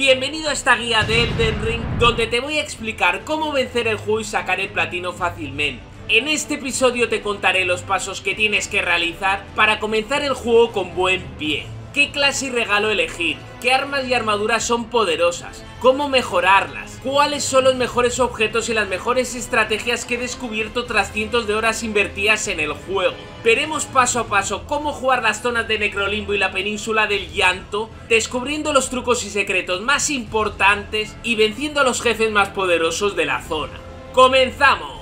Bienvenido a esta guía de Elden Ring, donde te voy a explicar cómo vencer el juego y sacar el platino fácilmente. En este episodio te contaré los pasos que tienes que realizar para comenzar el juego con buen pie. ¿Qué clase y regalo elegir? ¿Qué armas y armaduras son poderosas? ¿Cómo mejorarlas? ¿Cuáles son los mejores objetos y las mejores estrategias que he descubierto tras cientos de horas invertidas en el juego? Veremos paso a paso cómo jugar las zonas de Necrolimbo y la península del llanto, descubriendo los trucos y secretos más importantes y venciendo a los jefes más poderosos de la zona. ¡Comenzamos!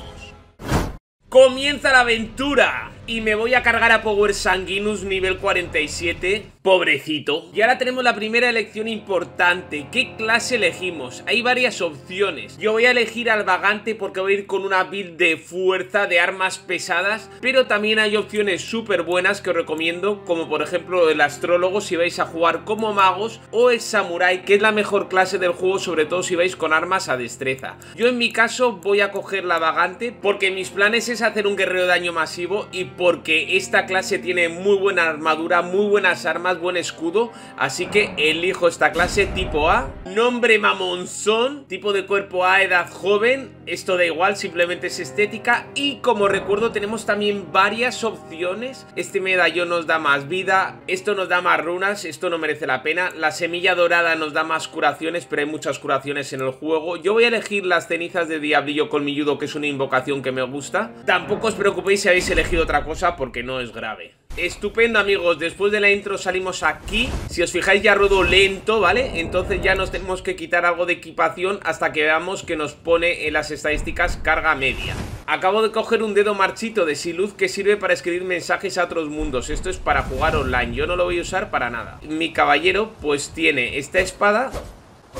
¡Comienza la aventura! Y me voy a cargar a Power Sanguinus nivel 47 Pobrecito. Y ahora tenemos la primera elección importante. ¿Qué clase elegimos? Hay varias opciones. Yo voy a elegir al vagante porque voy a ir con una build de fuerza, de armas pesadas. Pero también hay opciones súper buenas que os recomiendo. Como por ejemplo el astrólogo si vais a jugar como magos. O el samurai que es la mejor clase del juego. Sobre todo si vais con armas a destreza. Yo en mi caso voy a coger la vagante. Porque mis planes es hacer un guerrero daño masivo. Y porque esta clase tiene muy buena armadura, muy buenas armas buen escudo, así que elijo esta clase tipo A. Nombre mamonzón, tipo de cuerpo A, edad joven, esto da igual, simplemente es estética. Y como recuerdo tenemos también varias opciones. Este medallón nos da más vida, esto nos da más runas, esto no merece la pena. La semilla dorada nos da más curaciones, pero hay muchas curaciones en el juego. Yo voy a elegir las cenizas de Diablillo Colmilludo, que es una invocación que me gusta. Tampoco os preocupéis si habéis elegido otra cosa, porque no es grave. Estupendo amigos, después de la intro salimos aquí. Si os fijáis ya ruedo lento, ¿vale? Entonces ya nos tenemos que quitar algo de equipación Hasta que veamos que nos pone en las estadísticas carga media. Acabo de coger un dedo marchito de Siluz que sirve para escribir mensajes a otros mundos. Esto es para jugar online, yo no lo voy a usar para nada. Mi caballero pues tiene esta espada.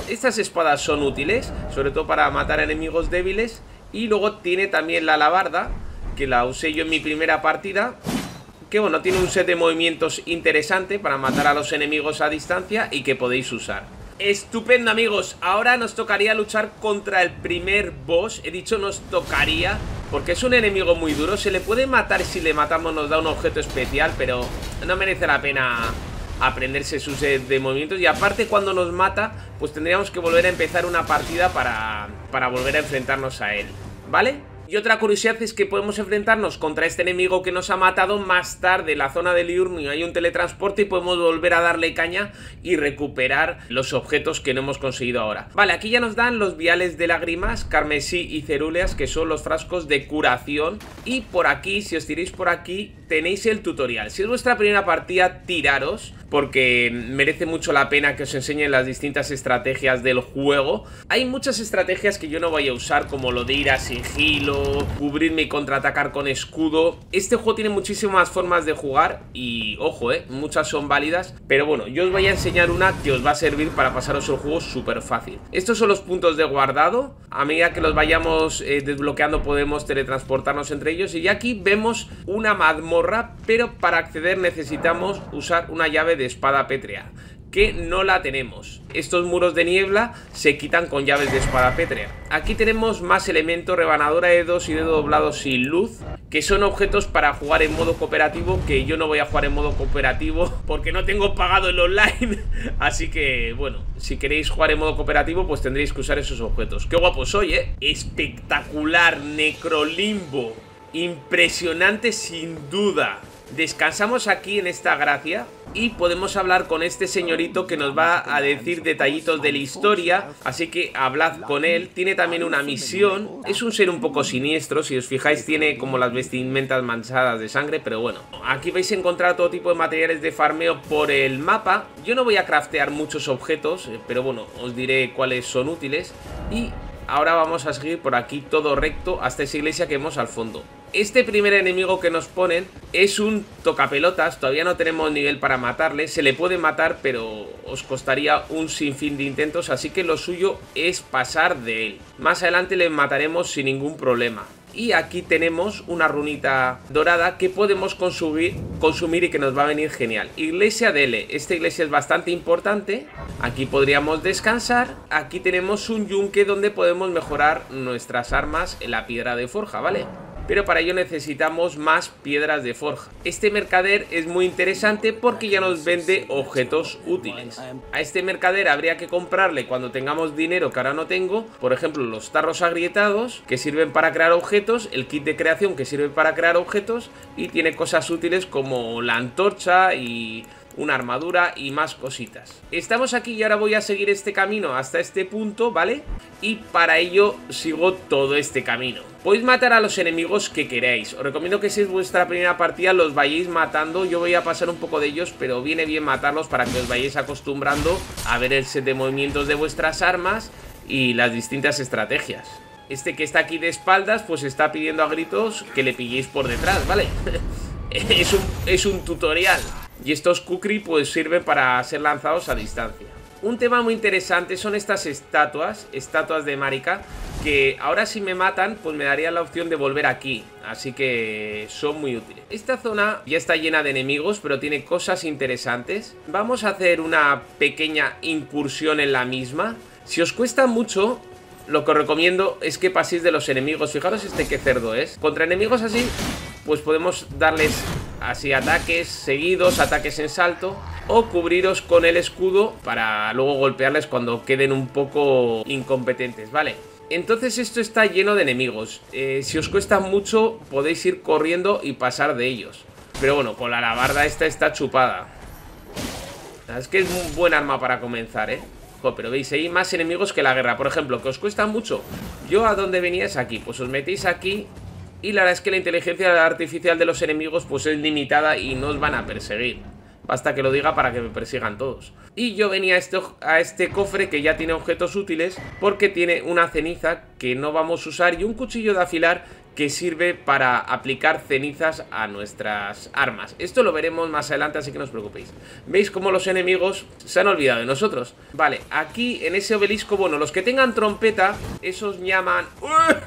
Estas espadas son útiles, sobre todo para matar enemigos débiles. Y luego tiene también la alabarda Que la usé yo en mi primera partida que bueno, tiene un set de movimientos interesante para matar a los enemigos a distancia y que podéis usar. Estupendo amigos, ahora nos tocaría luchar contra el primer boss, he dicho nos tocaría porque es un enemigo muy duro, se le puede matar si le matamos nos da un objeto especial, pero no merece la pena aprenderse su set de movimientos y aparte cuando nos mata pues tendríamos que volver a empezar una partida para, para volver a enfrentarnos a él, ¿vale? Y otra curiosidad es que podemos enfrentarnos contra este enemigo que nos ha matado más tarde en la zona de Liurnio. Hay un teletransporte y podemos volver a darle caña y recuperar los objetos que no hemos conseguido ahora. Vale, aquí ya nos dan los viales de lágrimas, carmesí y cerúleas, que son los frascos de curación. Y por aquí, si os tiréis por aquí, tenéis el tutorial. Si es vuestra primera partida, tiraros porque merece mucho la pena que os enseñen las distintas estrategias del juego. Hay muchas estrategias que yo no voy a usar, como lo de ir a sigilo, cubrirme y contraatacar con escudo. Este juego tiene muchísimas formas de jugar y, ojo, eh, muchas son válidas. Pero bueno, yo os voy a enseñar una que os va a servir para pasaros el juego súper fácil. Estos son los puntos de guardado. A medida que los vayamos eh, desbloqueando podemos teletransportarnos entre ellos. Y aquí vemos una mazmorra, pero para acceder necesitamos usar una llave de espada pétrea que no la tenemos. Estos muros de niebla se quitan con llaves de espada pétrea. Aquí tenemos más elementos, rebanadora de dos y dedo doblado sin luz, que son objetos para jugar en modo cooperativo, que yo no voy a jugar en modo cooperativo porque no tengo pagado el online. Así que, bueno, si queréis jugar en modo cooperativo, pues tendréis que usar esos objetos. ¡Qué guapo soy, eh! Espectacular, Necrolimbo. Impresionante sin duda. Descansamos aquí en esta gracia y podemos hablar con este señorito que nos va a decir detallitos de la historia, así que hablad con él. Tiene también una misión, es un ser un poco siniestro, si os fijáis tiene como las vestimentas manchadas de sangre, pero bueno. Aquí vais a encontrar todo tipo de materiales de farmeo por el mapa. Yo no voy a craftear muchos objetos, eh, pero bueno, os diré cuáles son útiles. Y ahora vamos a seguir por aquí todo recto hasta esa iglesia que vemos al fondo. Este primer enemigo que nos ponen es un tocapelotas, todavía no tenemos nivel para matarle, se le puede matar pero os costaría un sinfín de intentos, así que lo suyo es pasar de él. Más adelante le mataremos sin ningún problema. Y aquí tenemos una runita dorada que podemos consumir, consumir y que nos va a venir genial. Iglesia de L. Esta iglesia es bastante importante. Aquí podríamos descansar. Aquí tenemos un yunque donde podemos mejorar nuestras armas en la piedra de forja, ¿vale? Pero para ello necesitamos más piedras de forja. Este mercader es muy interesante porque ya nos vende objetos útiles. A este mercader habría que comprarle cuando tengamos dinero que ahora no tengo, por ejemplo los tarros agrietados que sirven para crear objetos, el kit de creación que sirve para crear objetos y tiene cosas útiles como la antorcha y una armadura y más cositas. Estamos aquí y ahora voy a seguir este camino hasta este punto, ¿vale? Y para ello sigo todo este camino. Podéis matar a los enemigos que queráis. Os recomiendo que si es vuestra primera partida los vayáis matando. Yo voy a pasar un poco de ellos, pero viene bien matarlos para que os vayáis acostumbrando a ver el set de movimientos de vuestras armas y las distintas estrategias. Este que está aquí de espaldas, pues está pidiendo a gritos que le pilléis por detrás, ¿vale? es, un, es un tutorial. Y estos kukri pues sirven para ser lanzados a distancia. Un tema muy interesante son estas estatuas, estatuas de Marika, que ahora si me matan pues me daría la opción de volver aquí, así que son muy útiles. Esta zona ya está llena de enemigos, pero tiene cosas interesantes. Vamos a hacer una pequeña incursión en la misma. Si os cuesta mucho, lo que os recomiendo es que paséis de los enemigos. Fijaros este que cerdo es. Contra enemigos así, pues podemos darles así ataques seguidos, ataques en salto o cubriros con el escudo para luego golpearles cuando queden un poco incompetentes, ¿vale? Entonces esto está lleno de enemigos. Eh, si os cuesta mucho podéis ir corriendo y pasar de ellos. Pero bueno, con la alabarda esta está chupada. Es que es un buen arma para comenzar, ¿eh? pero veis, hay más enemigos que la guerra. Por ejemplo, que os cuesta mucho. Yo a dónde venía es aquí. Pues os metéis aquí y la verdad es que la inteligencia artificial de los enemigos pues es limitada y no os van a perseguir. Basta que lo diga para que me persigan todos. Y yo venía a este, a este, cofre que ya tiene objetos útiles porque tiene una ceniza que no vamos a usar y un cuchillo de afilar que sirve para aplicar cenizas a nuestras armas. Esto lo veremos más adelante, así que no os preocupéis. ¿Veis cómo los enemigos se han olvidado de nosotros? Vale, aquí en ese obelisco, bueno, los que tengan trompeta, esos llaman...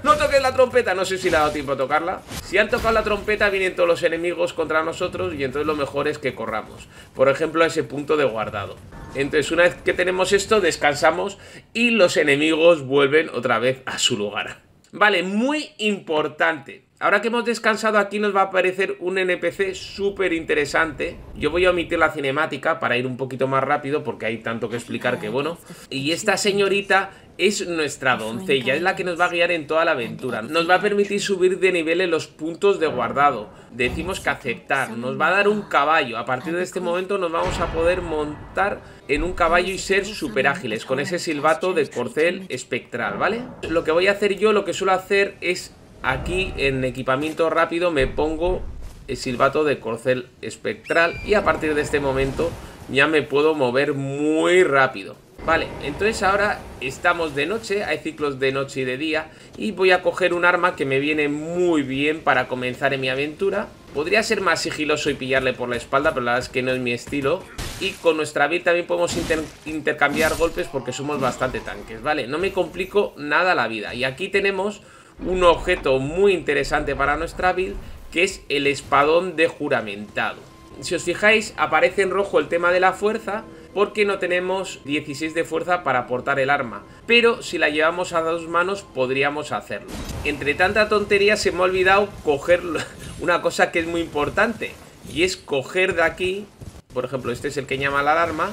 ¡No toques la trompeta! No sé si le ha dado tiempo a tocarla. Si han tocado la trompeta, vienen todos los enemigos contra nosotros y entonces lo mejor es que corramos. Por ejemplo, a ese punto de guardado. Entonces, una vez que tenemos esto, descansamos y los enemigos vuelven otra vez a su lugar. Vale, muy importante. Ahora que hemos descansado aquí nos va a aparecer un NPC súper interesante. Yo voy a omitir la cinemática para ir un poquito más rápido porque hay tanto que explicar que bueno. Y esta señorita es nuestra doncella, es la que nos va a guiar en toda la aventura. Nos va a permitir subir de nivel en los puntos de guardado. Decimos que aceptar, nos va a dar un caballo. A partir de este momento nos vamos a poder montar en un caballo y ser súper ágiles con ese silbato de corcel espectral, ¿vale? Lo que voy a hacer yo, lo que suelo hacer es aquí en equipamiento rápido me pongo el silbato de corcel espectral y a partir de este momento ya me puedo mover muy rápido. Vale, entonces ahora estamos de noche, hay ciclos de noche y de día Y voy a coger un arma que me viene muy bien para comenzar en mi aventura Podría ser más sigiloso y pillarle por la espalda, pero la verdad es que no es mi estilo Y con nuestra build también podemos intercambiar golpes porque somos bastante tanques, ¿vale? No me complico nada la vida Y aquí tenemos un objeto muy interesante para nuestra build Que es el espadón de juramentado Si os fijáis, aparece en rojo el tema de la fuerza porque no tenemos 16 de fuerza para portar el arma, pero si la llevamos a dos manos podríamos hacerlo. Entre tanta tontería se me ha olvidado coger una cosa que es muy importante, y es coger de aquí, por ejemplo este es el que llama la alarma,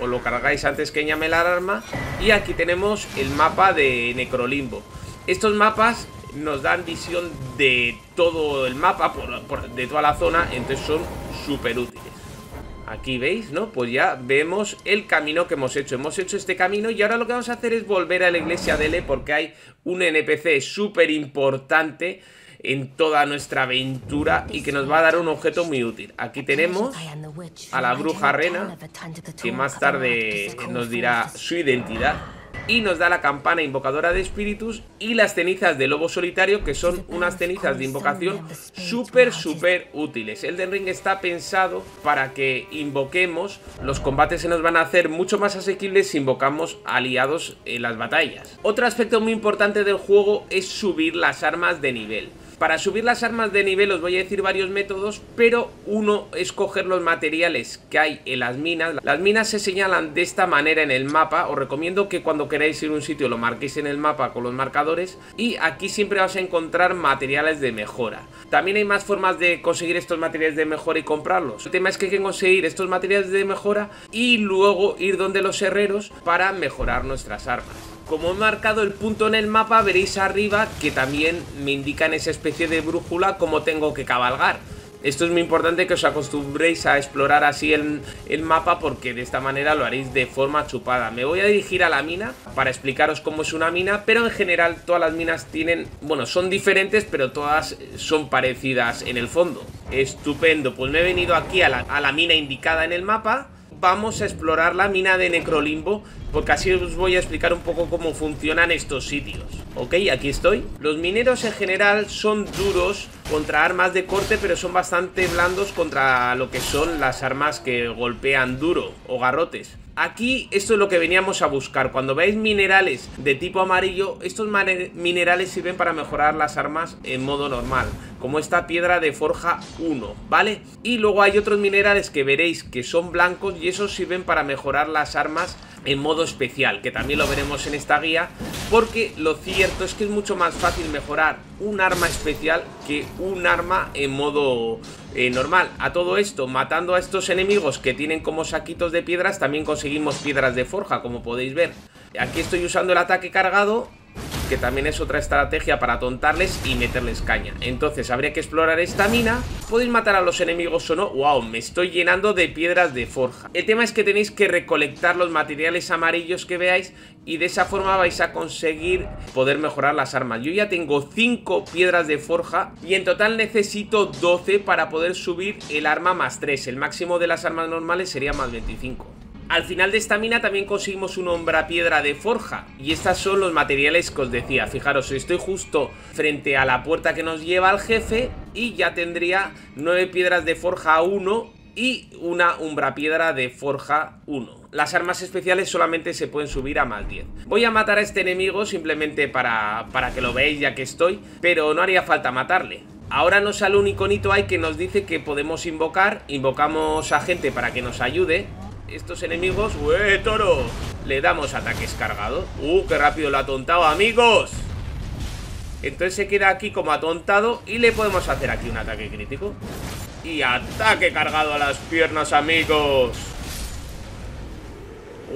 o lo cargáis antes que llame la alarma, y aquí tenemos el mapa de Necrolimbo. Estos mapas nos dan visión de todo el mapa, de toda la zona, entonces son súper útiles. Aquí veis, ¿no? Pues ya vemos el camino que hemos hecho Hemos hecho este camino y ahora lo que vamos a hacer es volver a la iglesia de Le Porque hay un NPC súper importante en toda nuestra aventura y que nos va a dar un objeto muy útil. Aquí tenemos a la bruja Rena, que más tarde nos dirá su identidad y nos da la campana invocadora de espíritus y las cenizas de lobo solitario que son unas cenizas de invocación súper súper útiles. Elden Ring está pensado para que invoquemos, los combates se nos van a hacer mucho más asequibles si invocamos aliados en las batallas. Otro aspecto muy importante del juego es subir las armas de nivel. Para subir las armas de nivel os voy a decir varios métodos, pero uno es coger los materiales que hay en las minas. Las minas se señalan de esta manera en el mapa, os recomiendo que cuando queráis ir a un sitio lo marquéis en el mapa con los marcadores y aquí siempre vas a encontrar materiales de mejora. También hay más formas de conseguir estos materiales de mejora y comprarlos. El tema es que hay que conseguir estos materiales de mejora y luego ir donde los herreros para mejorar nuestras armas. Como he marcado el punto en el mapa, veréis arriba que también me indica en esa especie de brújula cómo tengo que cabalgar. Esto es muy importante que os acostumbréis a explorar así el, el, mapa porque de esta manera lo haréis de forma chupada. Me voy a dirigir a la mina para explicaros cómo es una mina, pero en general todas las minas tienen, bueno, son diferentes, pero todas son parecidas en el fondo. Estupendo, pues me he venido aquí a la, a la mina indicada en el mapa vamos a explorar la mina de Necrolimbo porque así os voy a explicar un poco cómo funcionan estos sitios. Ok, aquí estoy. Los mineros en general son duros contra armas de corte, pero son bastante blandos contra lo que son las armas que golpean duro o garrotes. Aquí esto es lo que veníamos a buscar. Cuando veis minerales de tipo amarillo, estos minerales sirven para mejorar las armas en modo normal. Como esta piedra de forja 1, ¿vale? Y luego hay otros minerales que veréis que son blancos y esos sirven para mejorar las armas en modo especial, que también lo veremos en esta guía, porque lo cierto es que es mucho más fácil mejorar un arma especial que un arma en modo eh, normal. A todo esto, matando a estos enemigos que tienen como saquitos de piedras, también conseguimos piedras de forja, como podéis ver. Aquí estoy usando el ataque cargado que también es otra estrategia para tontarles y meterles caña. Entonces habría que explorar esta mina. Podéis matar a los enemigos o no. ¡Wow! Me estoy llenando de piedras de forja. El tema es que tenéis que recolectar los materiales amarillos que veáis y de esa forma vais a conseguir poder mejorar las armas. Yo ya tengo 5 piedras de forja y en total necesito 12 para poder subir el arma más 3. El máximo de las armas normales sería más 25. Al final de esta mina también conseguimos un hombra piedra de forja Y estos son los materiales que os decía. Fijaros, estoy justo frente a la puerta que nos lleva al jefe Y ya tendría nueve piedras de forja 1 y una umbra piedra de forja 1 las armas especiales solamente se pueden subir a más 10 Voy a matar a este enemigo simplemente para, para que lo veáis ya que estoy Pero no haría falta matarle. Ahora nos sale un iconito ahí que nos dice que podemos invocar. Invocamos a gente para que nos ayude estos enemigos... ¡Ué, toro! Le damos ataques cargados. ¡Uh, qué rápido lo ha atontado, amigos! Entonces se queda aquí como atontado y le podemos hacer aquí un ataque crítico. Y ataque cargado a las piernas, amigos.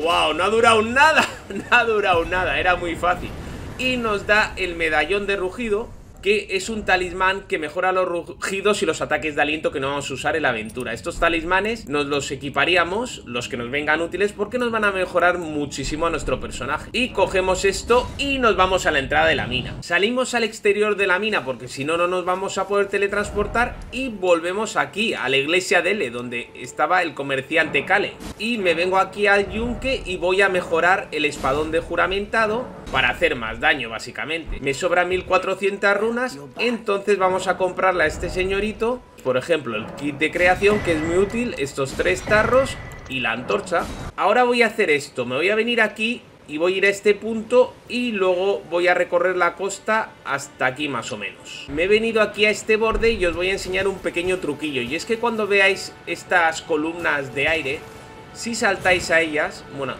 ¡Wow! No ha durado nada. No ha durado nada. Era muy fácil. Y nos da el medallón de rugido que es un talismán que mejora los rugidos y los ataques de aliento que no vamos a usar en la aventura. Estos talismanes nos los equiparíamos, los que nos vengan útiles, porque nos van a mejorar muchísimo a nuestro personaje. Y cogemos esto y nos vamos a la entrada de la mina. Salimos al exterior de la mina porque si no, no nos vamos a poder teletransportar y volvemos aquí, a la iglesia de L, donde estaba el comerciante Kale. Y me vengo aquí al yunque y voy a mejorar el espadón de juramentado para hacer más daño, básicamente. Me sobran 1400 runas, entonces vamos a comprarle a este señorito, por ejemplo, el kit de creación, que es muy útil, estos tres tarros y la antorcha. Ahora voy a hacer esto, me voy a venir aquí y voy a ir a este punto y luego voy a recorrer la costa hasta aquí más o menos. Me he venido aquí a este borde y os voy a enseñar un pequeño truquillo. Y es que cuando veáis estas columnas de aire, si saltáis a ellas, bueno,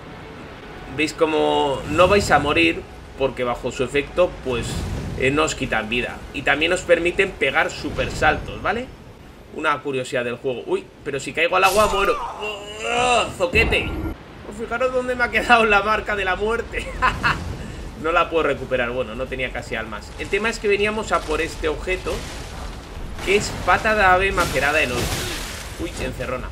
veis como no vais a morir porque bajo su efecto pues eh, no os quitan vida. Y también os permiten pegar super saltos, ¿vale? Una curiosidad del juego. Uy, pero si caigo al agua muero. ¡Oh, ¡Zoquete! Pues fijaros dónde me ha quedado la marca de la muerte. no la puedo recuperar. Bueno, no tenía casi almas. El tema es que veníamos a por este objeto que es pata de ave macerada en oro. Uy, encerrona.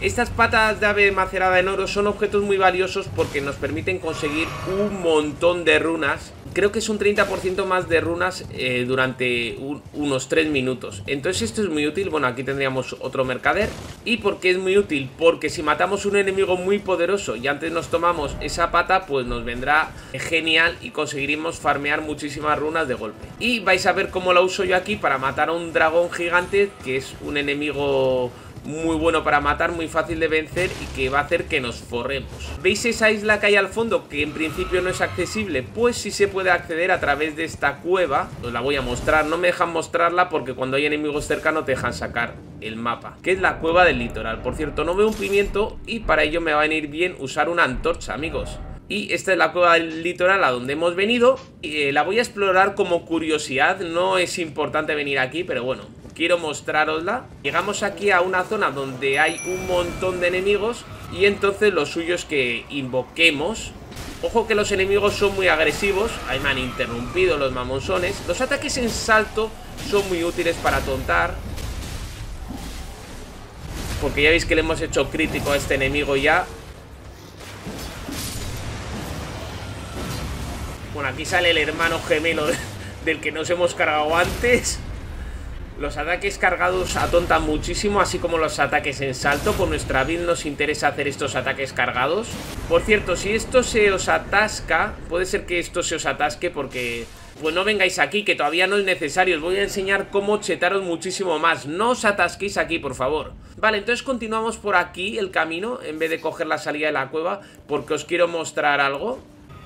Estas patas de ave macerada en oro son objetos muy valiosos porque nos permiten conseguir un montón de runas. Creo que es un 30% más de runas eh, durante unos 3 minutos. Entonces esto es muy útil. Bueno, aquí tendríamos otro mercader. ¿Y por qué es muy útil? Porque si matamos un enemigo muy poderoso y antes nos tomamos esa pata, pues nos vendrá genial y conseguiremos farmear muchísimas runas de golpe. Y vais a ver cómo la uso yo aquí para matar a un dragón gigante, que es un enemigo muy bueno para matar, muy fácil de vencer y que va a hacer que nos forremos. ¿Veis esa isla que hay al fondo que en principio no es accesible? Pues sí se puede acceder a través de esta cueva, os la voy a mostrar, no me dejan mostrarla porque cuando hay enemigos cercanos te dejan sacar el mapa, que es la cueva del litoral. Por cierto, no veo un pimiento y para ello me va a venir bien usar una antorcha, amigos. Y esta es la cueva del litoral a donde hemos venido. Eh, la voy a explorar como curiosidad. No es importante venir aquí, pero bueno, quiero mostrarosla. Llegamos aquí a una zona donde hay un montón de enemigos. Y entonces lo suyo es que invoquemos. Ojo que los enemigos son muy agresivos. Ahí me han interrumpido los mamonzones. Los ataques en salto son muy útiles para tontar. Porque ya veis que le hemos hecho crítico a este enemigo ya Bueno, aquí sale el hermano gemelo del que nos hemos cargado antes. Los ataques cargados atontan muchísimo, así como los ataques en salto. Con nuestra build nos interesa hacer estos ataques cargados. Por cierto, si esto se os atasca, puede ser que esto se os atasque porque... Pues no vengáis aquí, que todavía no es necesario. Os voy a enseñar cómo chetaros muchísimo más. No os atasquéis aquí, por favor. Vale, entonces continuamos por aquí el camino, en vez de coger la salida de la cueva, porque os quiero mostrar algo.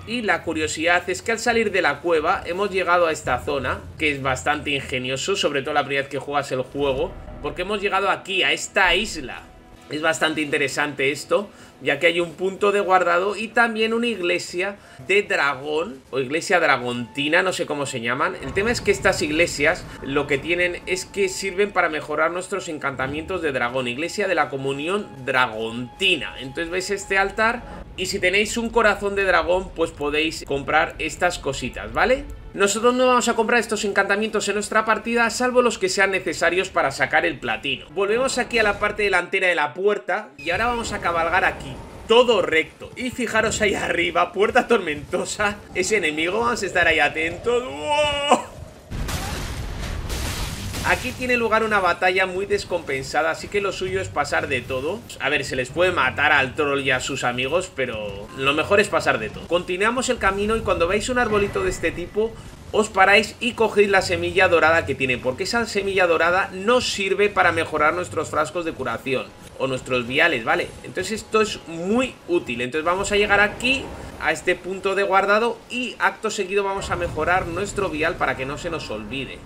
Y la curiosidad es que al salir de la cueva hemos llegado a esta zona, que es bastante ingenioso, sobre todo la primera vez que juegas el juego, porque hemos llegado aquí, a esta isla. Es bastante interesante esto, ya que hay un punto de guardado y también una iglesia de dragón, o iglesia dragontina, no sé cómo se llaman. El tema es que estas iglesias lo que tienen es que sirven para mejorar nuestros encantamientos de dragón. Iglesia de la comunión dragontina. Entonces veis este altar y si tenéis un corazón de dragón, pues podéis comprar estas cositas, ¿vale? Nosotros no vamos a comprar estos encantamientos en nuestra partida, salvo los que sean necesarios para sacar el platino. Volvemos aquí a la parte delantera de la puerta y ahora vamos a cabalgar aquí. Todo recto. Y fijaros ahí arriba, puerta tormentosa. Ese enemigo, vamos a estar ahí atentos. ¡Wow! Aquí tiene lugar una batalla muy descompensada, así que lo suyo es pasar de todo. A ver, se les puede matar al troll y a sus amigos, pero lo mejor es pasar de todo. Continuamos el camino y cuando veis un arbolito de este tipo, os paráis y cogéis la semilla dorada que tiene, porque esa semilla dorada nos sirve para mejorar nuestros frascos de curación o nuestros viales, ¿vale? Entonces esto es muy útil. Entonces vamos a llegar aquí a este punto de guardado y acto seguido vamos a mejorar nuestro vial para que no se nos olvide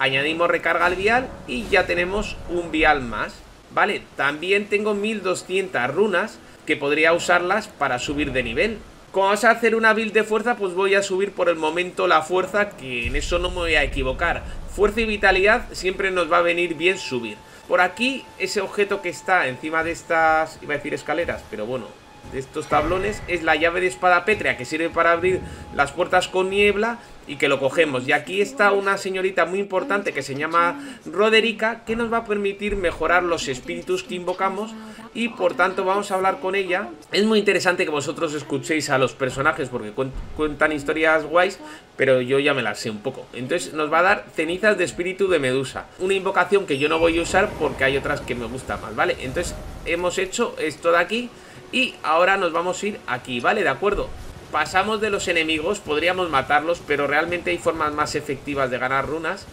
añadimos recarga al vial y ya tenemos un vial más. Vale, también tengo 1200 runas que podría usarlas para subir de nivel. Como vas a hacer una build de fuerza, pues voy a subir por el momento la fuerza, que en eso no me voy a equivocar. Fuerza y vitalidad siempre nos va a venir bien subir. Por aquí, ese objeto que está encima de estas, iba a decir escaleras, pero bueno, de estos tablones, es la llave de espada pétrea que sirve para abrir las puertas con niebla y que lo cogemos. Y aquí está una señorita muy importante que se llama Roderica, que nos va a permitir mejorar los espíritus que invocamos y por tanto vamos a hablar con ella. Es muy interesante que vosotros escuchéis a los personajes porque cuentan historias guays, pero yo ya me las sé un poco. Entonces nos va a dar cenizas de espíritu de Medusa, una invocación que yo no voy a usar porque hay otras que me gustan más, ¿vale? Entonces hemos hecho esto de aquí y ahora nos vamos a ir aquí, ¿vale? De acuerdo pasamos de los enemigos, podríamos matarlos, pero realmente hay formas más efectivas de ganar runas.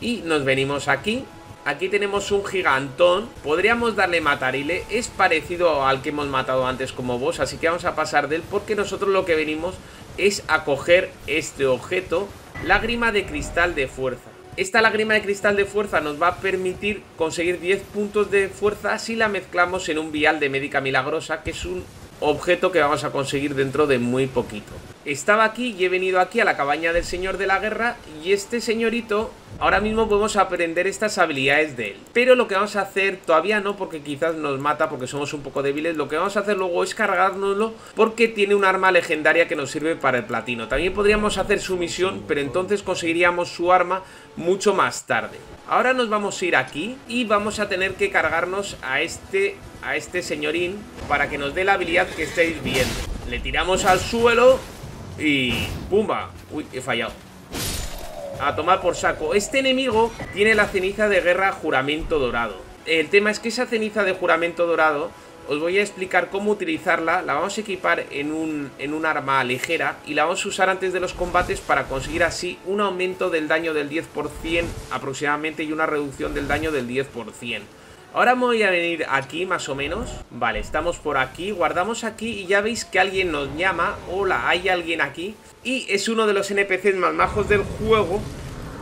Y nos venimos aquí. Aquí tenemos un gigantón. Podríamos darle matarile. Es parecido al que hemos matado antes como boss. Así que vamos a pasar de él porque nosotros lo que venimos es a coger este objeto. Lágrima de cristal de fuerza. Esta lágrima de cristal de fuerza nos va a permitir conseguir 10 puntos de fuerza si la mezclamos en un vial de médica milagrosa, que es un objeto que vamos a conseguir dentro de muy poquito. Estaba aquí y he venido aquí a la cabaña del señor de la guerra y este señorito, ahora mismo podemos aprender estas habilidades de él. Pero lo que vamos a hacer, todavía no porque quizás nos mata porque somos un poco débiles, lo que vamos a hacer luego es cargárnoslo porque tiene un arma legendaria que nos sirve para el platino. También podríamos hacer su misión, pero entonces conseguiríamos su arma mucho más tarde. Ahora nos vamos a ir aquí y vamos a tener que cargarnos a este a este señorín para que nos dé la habilidad que estáis viendo. Le tiramos al suelo y... ¡Pumba! Uy, he fallado. A tomar por saco. Este enemigo tiene la ceniza de guerra juramento dorado. El tema es que esa ceniza de juramento dorado os voy a explicar cómo utilizarla. La vamos a equipar en un, en un arma ligera y la vamos a usar antes de los combates para conseguir así un aumento del daño del 10% aproximadamente y una reducción del daño del 10%. Ahora voy a venir aquí más o menos. Vale, estamos por aquí, guardamos aquí Y ya veis que alguien nos llama. Hola, hay alguien aquí Y es uno de los NPCs más majos del juego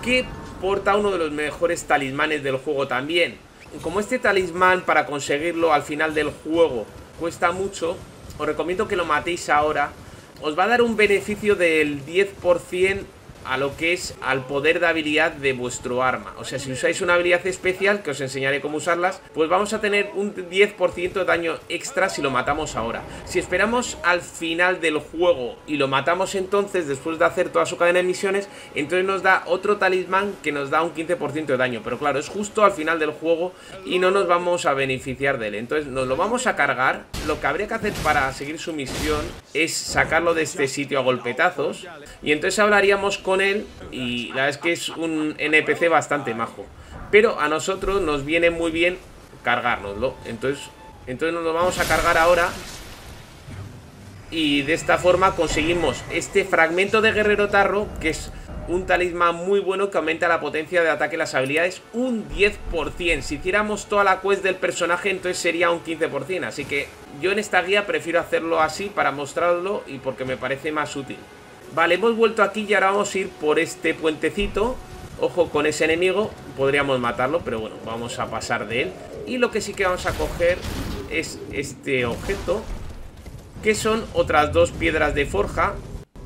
Que porta uno de los mejores talismanes del juego también. Como este talismán para conseguirlo al final del juego Cuesta mucho Os recomiendo que lo matéis ahora. Os va a dar un beneficio del 10% a lo que es al poder de habilidad de vuestro arma. O sea, si usáis una habilidad especial, que os enseñaré cómo usarlas, pues vamos a tener un 10% de daño extra si lo matamos ahora. Si esperamos al final del juego y lo matamos entonces, después de hacer toda su cadena de misiones, entonces nos da otro talismán que nos da un 15% de daño. Pero claro, es justo al final del juego y no nos vamos a beneficiar de él. Entonces nos lo vamos a cargar. Lo que habría que hacer para seguir su misión es sacarlo de este sitio a golpetazos. Y entonces hablaríamos con él y la verdad es que es un NPC bastante majo. Pero a nosotros nos viene muy bien cargárnoslo. Entonces, entonces nos lo vamos a cargar ahora. Y de esta forma conseguimos este fragmento de Guerrero Tarro, que es un talismán muy bueno que aumenta la potencia de ataque y las habilidades un 10%. Si hiciéramos toda la quest del personaje, entonces sería un 15%. Así que yo en esta guía prefiero hacerlo así para mostrarlo y porque me parece más útil. Vale, hemos vuelto aquí y ahora vamos a ir por este puentecito. Ojo con ese enemigo, podríamos matarlo, pero bueno, vamos a pasar de él. Y lo que sí que vamos a coger es este objeto, que son otras dos piedras de forja.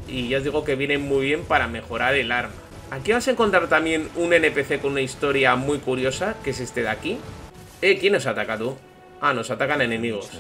Y ya os digo que vienen muy bien para mejorar el arma. Aquí vamos a encontrar también un NPC con una historia muy curiosa, que es este de aquí. Eh, ¿quién nos ataca tú? Ah, nos atacan enemigos.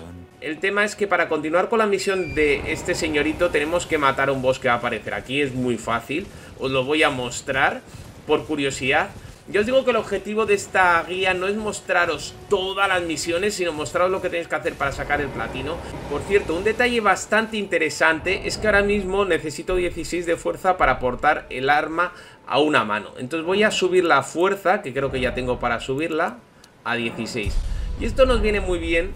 El tema es que para continuar con la misión de este señorito tenemos que matar a un boss que va a aparecer aquí. Es muy fácil. Os lo voy a mostrar por curiosidad. Yo os digo que el objetivo de esta guía no es mostraros todas las misiones, sino mostraros lo que tenéis que hacer para sacar el platino. Por cierto, un detalle bastante interesante es que ahora mismo necesito 16 de fuerza para portar el arma a una mano. Entonces voy a subir la fuerza, que creo que ya tengo para subirla, a 16. Y esto nos viene muy bien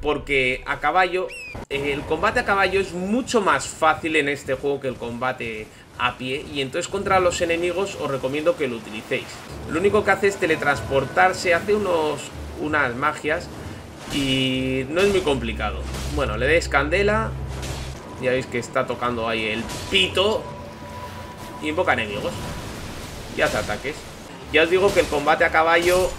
porque a caballo, el combate a caballo es mucho más fácil en este juego que el combate a pie y entonces contra los enemigos os recomiendo que lo utilicéis. Lo único que hace es teletransportarse, hace unos, unas magias y no es muy complicado. Bueno, le deis candela, ya veis que está tocando ahí el pito y invoca enemigos y hace ataques. Ya os digo que el combate a caballo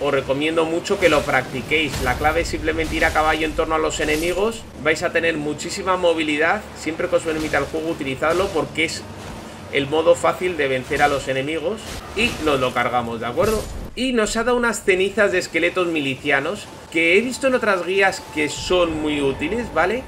os recomiendo mucho que lo practiquéis. La clave es simplemente ir a caballo en torno a los enemigos. Vais a tener muchísima movilidad. Siempre que os permita el juego, utilizadlo porque es el modo fácil de vencer a los enemigos. Y nos lo cargamos, ¿de acuerdo? Y nos ha dado unas cenizas de esqueletos milicianos que he visto en otras guías que son muy útiles, ¿vale?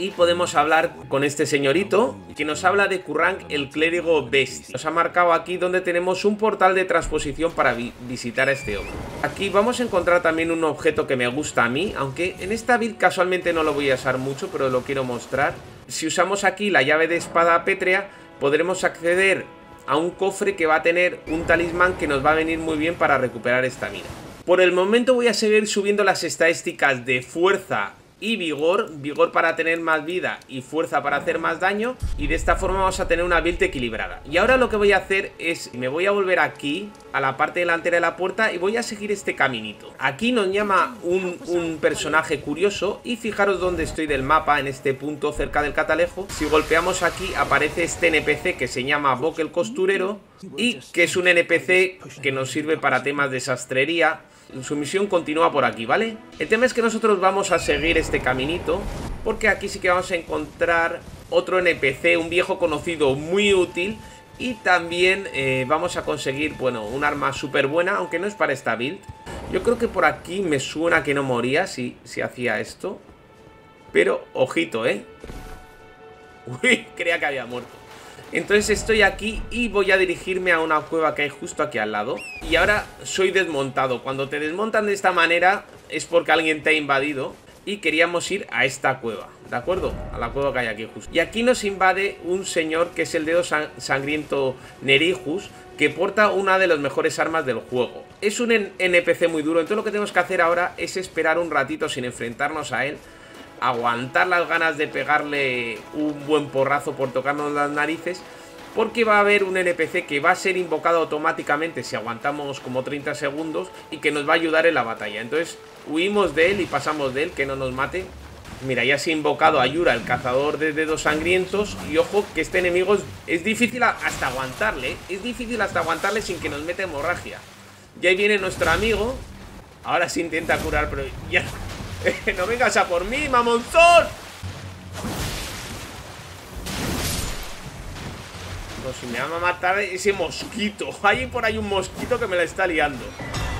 Y podemos hablar con este señorito que nos habla de Kurang, el clérigo bestia. Nos ha marcado aquí donde tenemos un portal de transposición para visitar a este hombre. Aquí vamos a encontrar también un objeto que me gusta a mí, aunque en esta build casualmente no lo voy a usar mucho, pero lo quiero mostrar. Si usamos aquí la llave de espada pétrea, podremos acceder a un cofre que va a tener un talismán que nos va a venir muy bien para recuperar esta mina. Por el momento voy a seguir subiendo las estadísticas de fuerza y vigor, vigor para tener más vida y fuerza para hacer más daño y de esta forma vamos a tener una build equilibrada. Y ahora lo que voy a hacer es, me voy a volver aquí a la parte delantera de la puerta y voy a seguir este caminito. Aquí nos llama un, un personaje curioso y fijaros dónde estoy del mapa en este punto cerca del catalejo. Si golpeamos aquí aparece este NPC que se llama Bok el costurero y que es un NPC que nos sirve para temas de sastrería su misión continúa por aquí, ¿vale? El tema es que nosotros vamos a seguir este caminito, porque aquí sí que vamos a encontrar otro NPC, un viejo conocido muy útil, y también eh, vamos a conseguir, bueno, un arma súper buena, aunque no es para esta build. Yo creo que por aquí me suena que no moría si, si hacía esto. Pero, ojito, ¿eh? Uy, creía que había muerto. Entonces estoy aquí y voy a dirigirme a una cueva que hay justo aquí al lado. Y ahora soy desmontado. Cuando te desmontan de esta manera es porque alguien te ha invadido Y queríamos ir a esta cueva, ¿de acuerdo? A la cueva que hay aquí justo. Y aquí nos invade un señor que es el dedo sangriento Nerijus Que porta una de las mejores armas del juego. Es un NPC muy duro. Entonces lo que tenemos que hacer ahora es esperar un ratito sin enfrentarnos a él aguantar las ganas de pegarle un buen porrazo por tocarnos las narices porque va a haber un NPC que va a ser invocado automáticamente si aguantamos como 30 segundos y que nos va a ayudar en la batalla. Entonces huimos de él y pasamos de él, que no nos mate. Mira, ya se ha invocado a Yura, el cazador de dedos sangrientos. Y ojo que este enemigo es, difícil hasta aguantarle. ¿eh? Es difícil hasta aguantarle sin que nos meta hemorragia. Y ahí viene nuestro amigo. Ahora sí intenta curar, pero ya... ¡No vengas a por mí, mamonzón! No, si me va a matar ese mosquito Hay por ahí un mosquito que me la está liando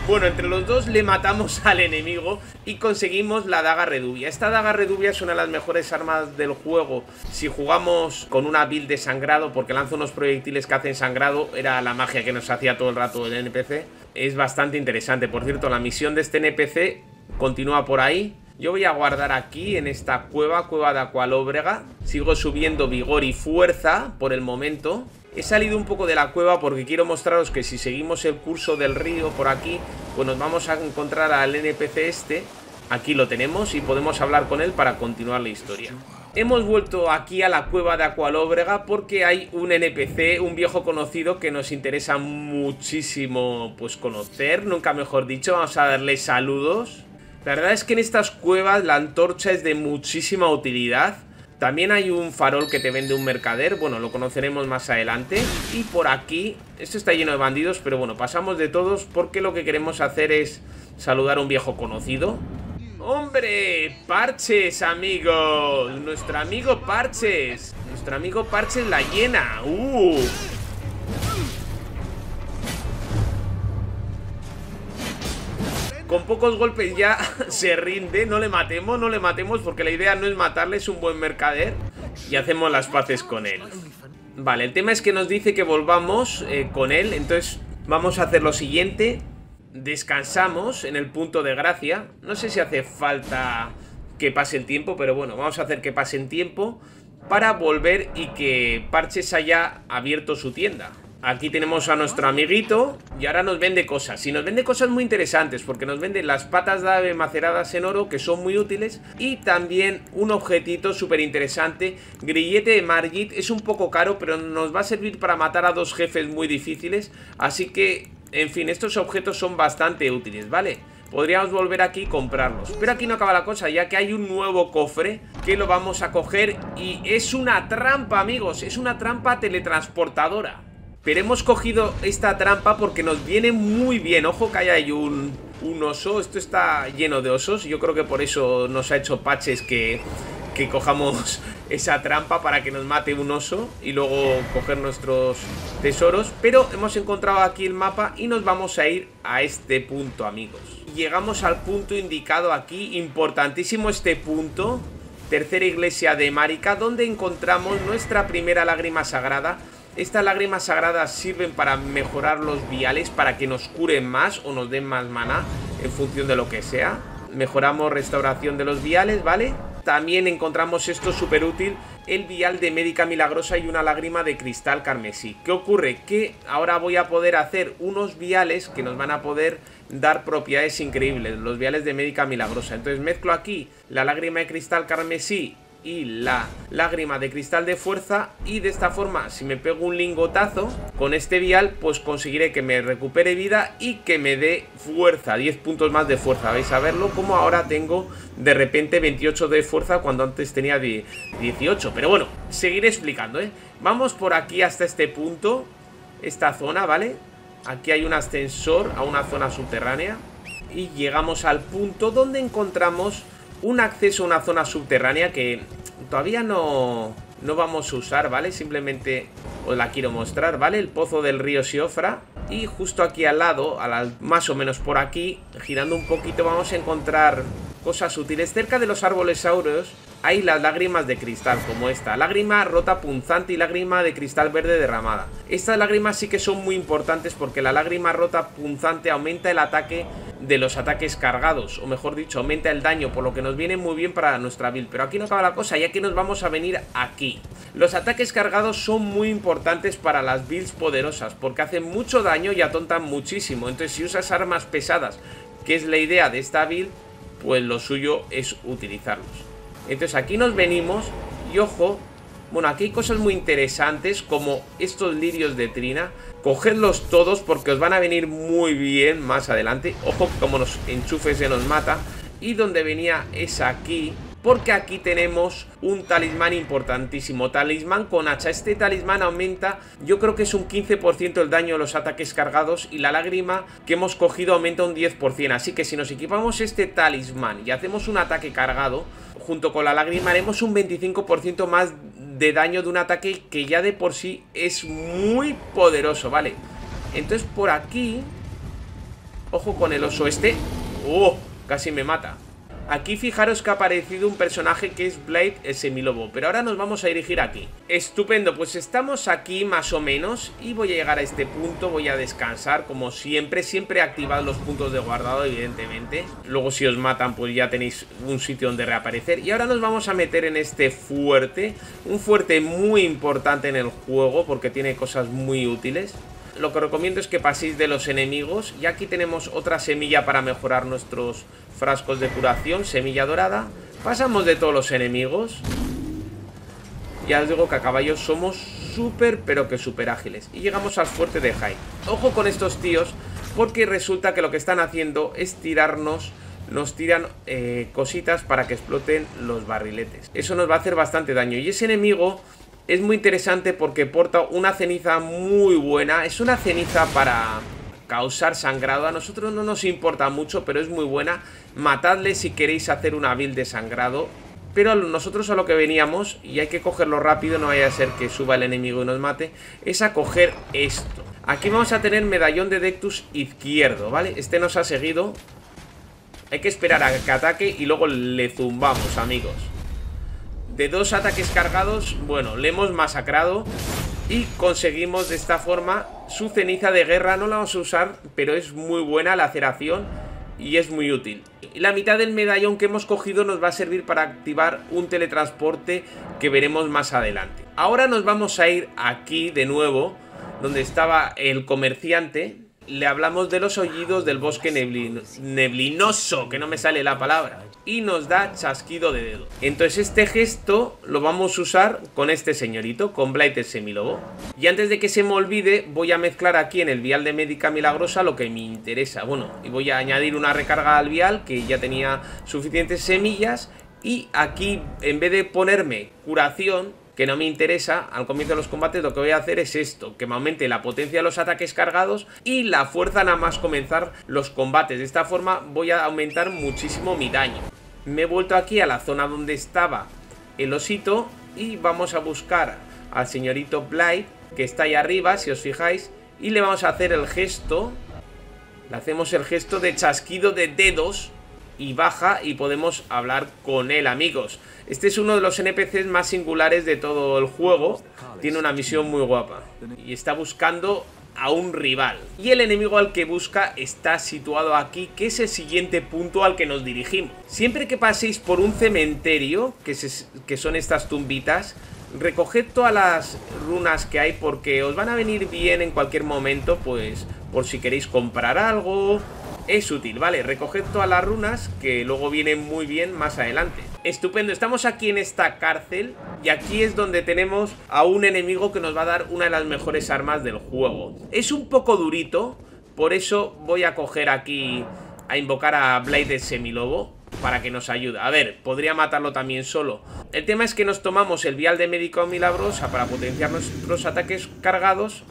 bueno, entre los dos le matamos al enemigo y conseguimos la daga redubia. Esta daga redubia es una de las mejores armas del juego si jugamos con una build de sangrado porque lanza unos proyectiles que hacen sangrado. Era la magia que nos hacía todo el rato el NPC. Es bastante interesante. Por cierto, la misión de este NPC continúa por ahí. Yo voy a guardar aquí en esta cueva, cueva de Aqualóbrega. Sigo subiendo vigor y fuerza por el momento. He salido un poco de la cueva porque quiero mostraros que si seguimos el curso del río por aquí, pues nos vamos a encontrar al NPC este. Aquí lo tenemos y podemos hablar con él para continuar la historia. Hemos vuelto aquí a la cueva de Aqualóbrega porque hay un NPC, un viejo conocido que nos interesa muchísimo pues conocer, nunca mejor dicho, vamos a darle saludos. La verdad es que en estas cuevas la antorcha es de muchísima utilidad también hay un farol que te vende un mercader, bueno, lo conoceremos más adelante. Y por aquí, esto está lleno de bandidos, pero bueno, pasamos de todos porque lo que queremos hacer es saludar a un viejo conocido. ¡Hombre! ¡Parches, amigos! Nuestro amigo Parches. Nuestro amigo Parches la llena. ¡Uh! Con pocos golpes ya se rinde, no le matemos, no le matemos porque la idea no es matarle, es un buen mercader y hacemos las paces con él. Vale, el tema es que nos dice que volvamos eh, con él, entonces vamos a hacer lo siguiente. Descansamos en el punto de gracia. No sé si hace falta que pase el tiempo, pero bueno, vamos a hacer que pase el tiempo para volver y que Parches haya abierto su tienda. Aquí tenemos a nuestro amiguito y ahora nos vende cosas. Y nos vende cosas muy interesantes porque nos vende las patas de ave maceradas en oro que son muy útiles y también un objetito súper interesante. Grillete de Margit es un poco caro pero nos va a servir para matar a dos jefes muy difíciles. Así que, en fin, estos objetos son bastante útiles, ¿vale? Podríamos volver aquí y comprarlos Pero aquí no acaba la cosa, ya que hay un nuevo cofre Que lo vamos a coger Y es una trampa, amigos Es una trampa teletransportadora pero hemos cogido esta trampa porque nos viene muy bien. Ojo que hay ahí un, un oso. Esto está lleno de osos. Yo creo que por eso nos ha hecho patches que, que cojamos esa trampa para que nos mate un oso y luego coger nuestros tesoros. Pero hemos encontrado aquí el mapa y nos vamos a ir a este punto, amigos. Llegamos al punto indicado aquí. Importantísimo este punto. Tercera iglesia de Marika, donde encontramos nuestra primera lágrima sagrada estas lágrimas sagradas sirven para mejorar los viales, para que nos curen más o nos den más mana, en función de lo que sea. Mejoramos restauración de los viales, ¿vale? También encontramos esto súper útil, el vial de médica milagrosa y una lágrima de cristal carmesí. ¿Qué ocurre? Que ahora voy a poder hacer unos viales que nos van a poder dar propiedades increíbles, los viales de médica milagrosa. Entonces mezclo aquí la lágrima de cristal carmesí y la lágrima de cristal de fuerza y de esta forma si me pego un lingotazo con este vial pues conseguiré que me recupere vida y que me dé fuerza, 10 puntos más de fuerza, vais a verlo como ahora tengo de repente 28 de fuerza cuando antes tenía 18, pero bueno, seguiré explicando, ¿eh? Vamos por aquí hasta este punto, esta zona, ¿vale? Aquí hay un ascensor a una zona subterránea y llegamos al punto donde encontramos un acceso a una zona subterránea que todavía no, no vamos a usar, ¿vale? Simplemente os la quiero mostrar, ¿vale? El pozo del río Siofra. Y justo aquí al lado, más o menos por aquí, girando un poquito, vamos a encontrar cosas útiles. Cerca de los árboles aureos hay las lágrimas de cristal, como esta. Lágrima rota punzante y lágrima de cristal verde derramada. Estas lágrimas sí que son muy importantes porque la lágrima rota punzante aumenta el ataque de los ataques cargados, o mejor dicho, aumenta el daño, por lo que nos viene muy bien para nuestra build. Pero aquí no acaba la cosa, ya que nos vamos a venir aquí. Los ataques cargados son muy importantes para las builds poderosas, porque hacen mucho daño y atontan muchísimo. Entonces si usas armas pesadas, que es la idea de esta build, pues lo suyo es utilizarlos. Entonces aquí nos venimos y ojo Bueno, aquí hay cosas muy interesantes como estos lirios de trina. Cogedlos todos porque os van a venir muy bien más adelante. Ojo como nos enchufe se nos mata. Y donde venía es aquí porque aquí tenemos un talismán importantísimo, talismán con hacha, este talismán aumenta, yo creo que es un 15% el daño de los ataques cargados y la lágrima que hemos cogido aumenta un 10%, así que si nos equipamos este talismán y hacemos un ataque cargado, junto con la lágrima haremos un 25% más de daño de un ataque que ya de por sí es muy poderoso, ¿vale? Entonces por aquí, ojo con el oso este, ¡oh! Casi me mata. Aquí fijaros que ha aparecido un personaje que es Blade el semilobo, pero ahora nos vamos a dirigir aquí. Estupendo, pues estamos aquí más o menos y voy a llegar a este punto, voy a descansar como siempre, siempre activad los puntos de guardado evidentemente. Luego si os matan pues ya tenéis un sitio donde reaparecer y ahora nos vamos a meter en este fuerte, un fuerte muy importante en el juego porque tiene cosas muy útiles lo que recomiendo es que paséis de los enemigos. Y aquí tenemos otra semilla para mejorar nuestros frascos de curación, semilla dorada. Pasamos de todos los enemigos. Ya os digo que a caballo somos súper, pero que súper ágiles. Y llegamos al fuerte de High. Ojo con estos tíos, porque resulta que lo que están haciendo es tirarnos nos tiran eh, cositas para que exploten los barriletes. Eso nos va a hacer bastante daño. Y ese enemigo es muy interesante porque porta una ceniza muy buena. Es una ceniza para causar sangrado. A nosotros no nos importa mucho, pero es muy buena. Matadle si queréis hacer una build de sangrado. Pero nosotros a lo que veníamos, y hay que cogerlo rápido, no vaya a ser que suba el enemigo y nos mate, es a coger esto. Aquí vamos a tener medallón de Dectus izquierdo, ¿vale? Este nos ha seguido. Hay que esperar a que ataque y luego le zumbamos, amigos de dos ataques cargados, bueno, le hemos masacrado y conseguimos de esta forma su ceniza de guerra. No la vamos a usar, pero es muy buena la aceración y es muy útil. La mitad del medallón que hemos cogido nos va a servir para activar un teletransporte que veremos más adelante. Ahora nos vamos a ir aquí de nuevo, donde estaba el comerciante. Le hablamos de los oídos del bosque neblinoso, que no me sale la palabra y nos da chasquido de dedo. Entonces este gesto lo vamos a usar con este señorito, con Blight el semilobo. Y antes de que se me olvide, voy a mezclar aquí en el vial de médica milagrosa lo que me interesa. Bueno, y voy a añadir una recarga al vial que ya tenía suficientes semillas y aquí en vez de ponerme curación que no me interesa, al comienzo de los combates lo que voy a hacer es esto, que me aumente la potencia de los ataques cargados y la fuerza nada más comenzar los combates. De esta forma voy a aumentar muchísimo mi daño. Me he vuelto aquí a la zona donde estaba el osito y vamos a buscar al señorito Blight, que está ahí arriba, si os fijáis, y le vamos a hacer el gesto, le hacemos el gesto de chasquido de dedos y baja y podemos hablar con él, amigos. Este es uno de los NPCs más singulares de todo el juego. Tiene una misión muy guapa. Y está buscando a un rival. Y el enemigo al que busca está situado aquí, que es el siguiente punto al que nos dirigimos. Siempre que paséis por un cementerio, que, que son estas tumbitas, recoged todas las runas que hay porque os van a venir bien en cualquier momento, pues por si queréis comprar algo es útil, ¿vale? Recoged todas las runas que luego vienen muy bien más adelante. Estupendo, estamos aquí en esta cárcel y aquí es donde tenemos a un enemigo que nos va a dar una de las mejores armas del juego. Es un poco durito, por eso voy a coger aquí a invocar a Blade Semilobo para que nos ayude. A ver, podría matarlo también solo. El tema es que nos tomamos el vial de médico milagrosa para potenciar nuestros ataques cargados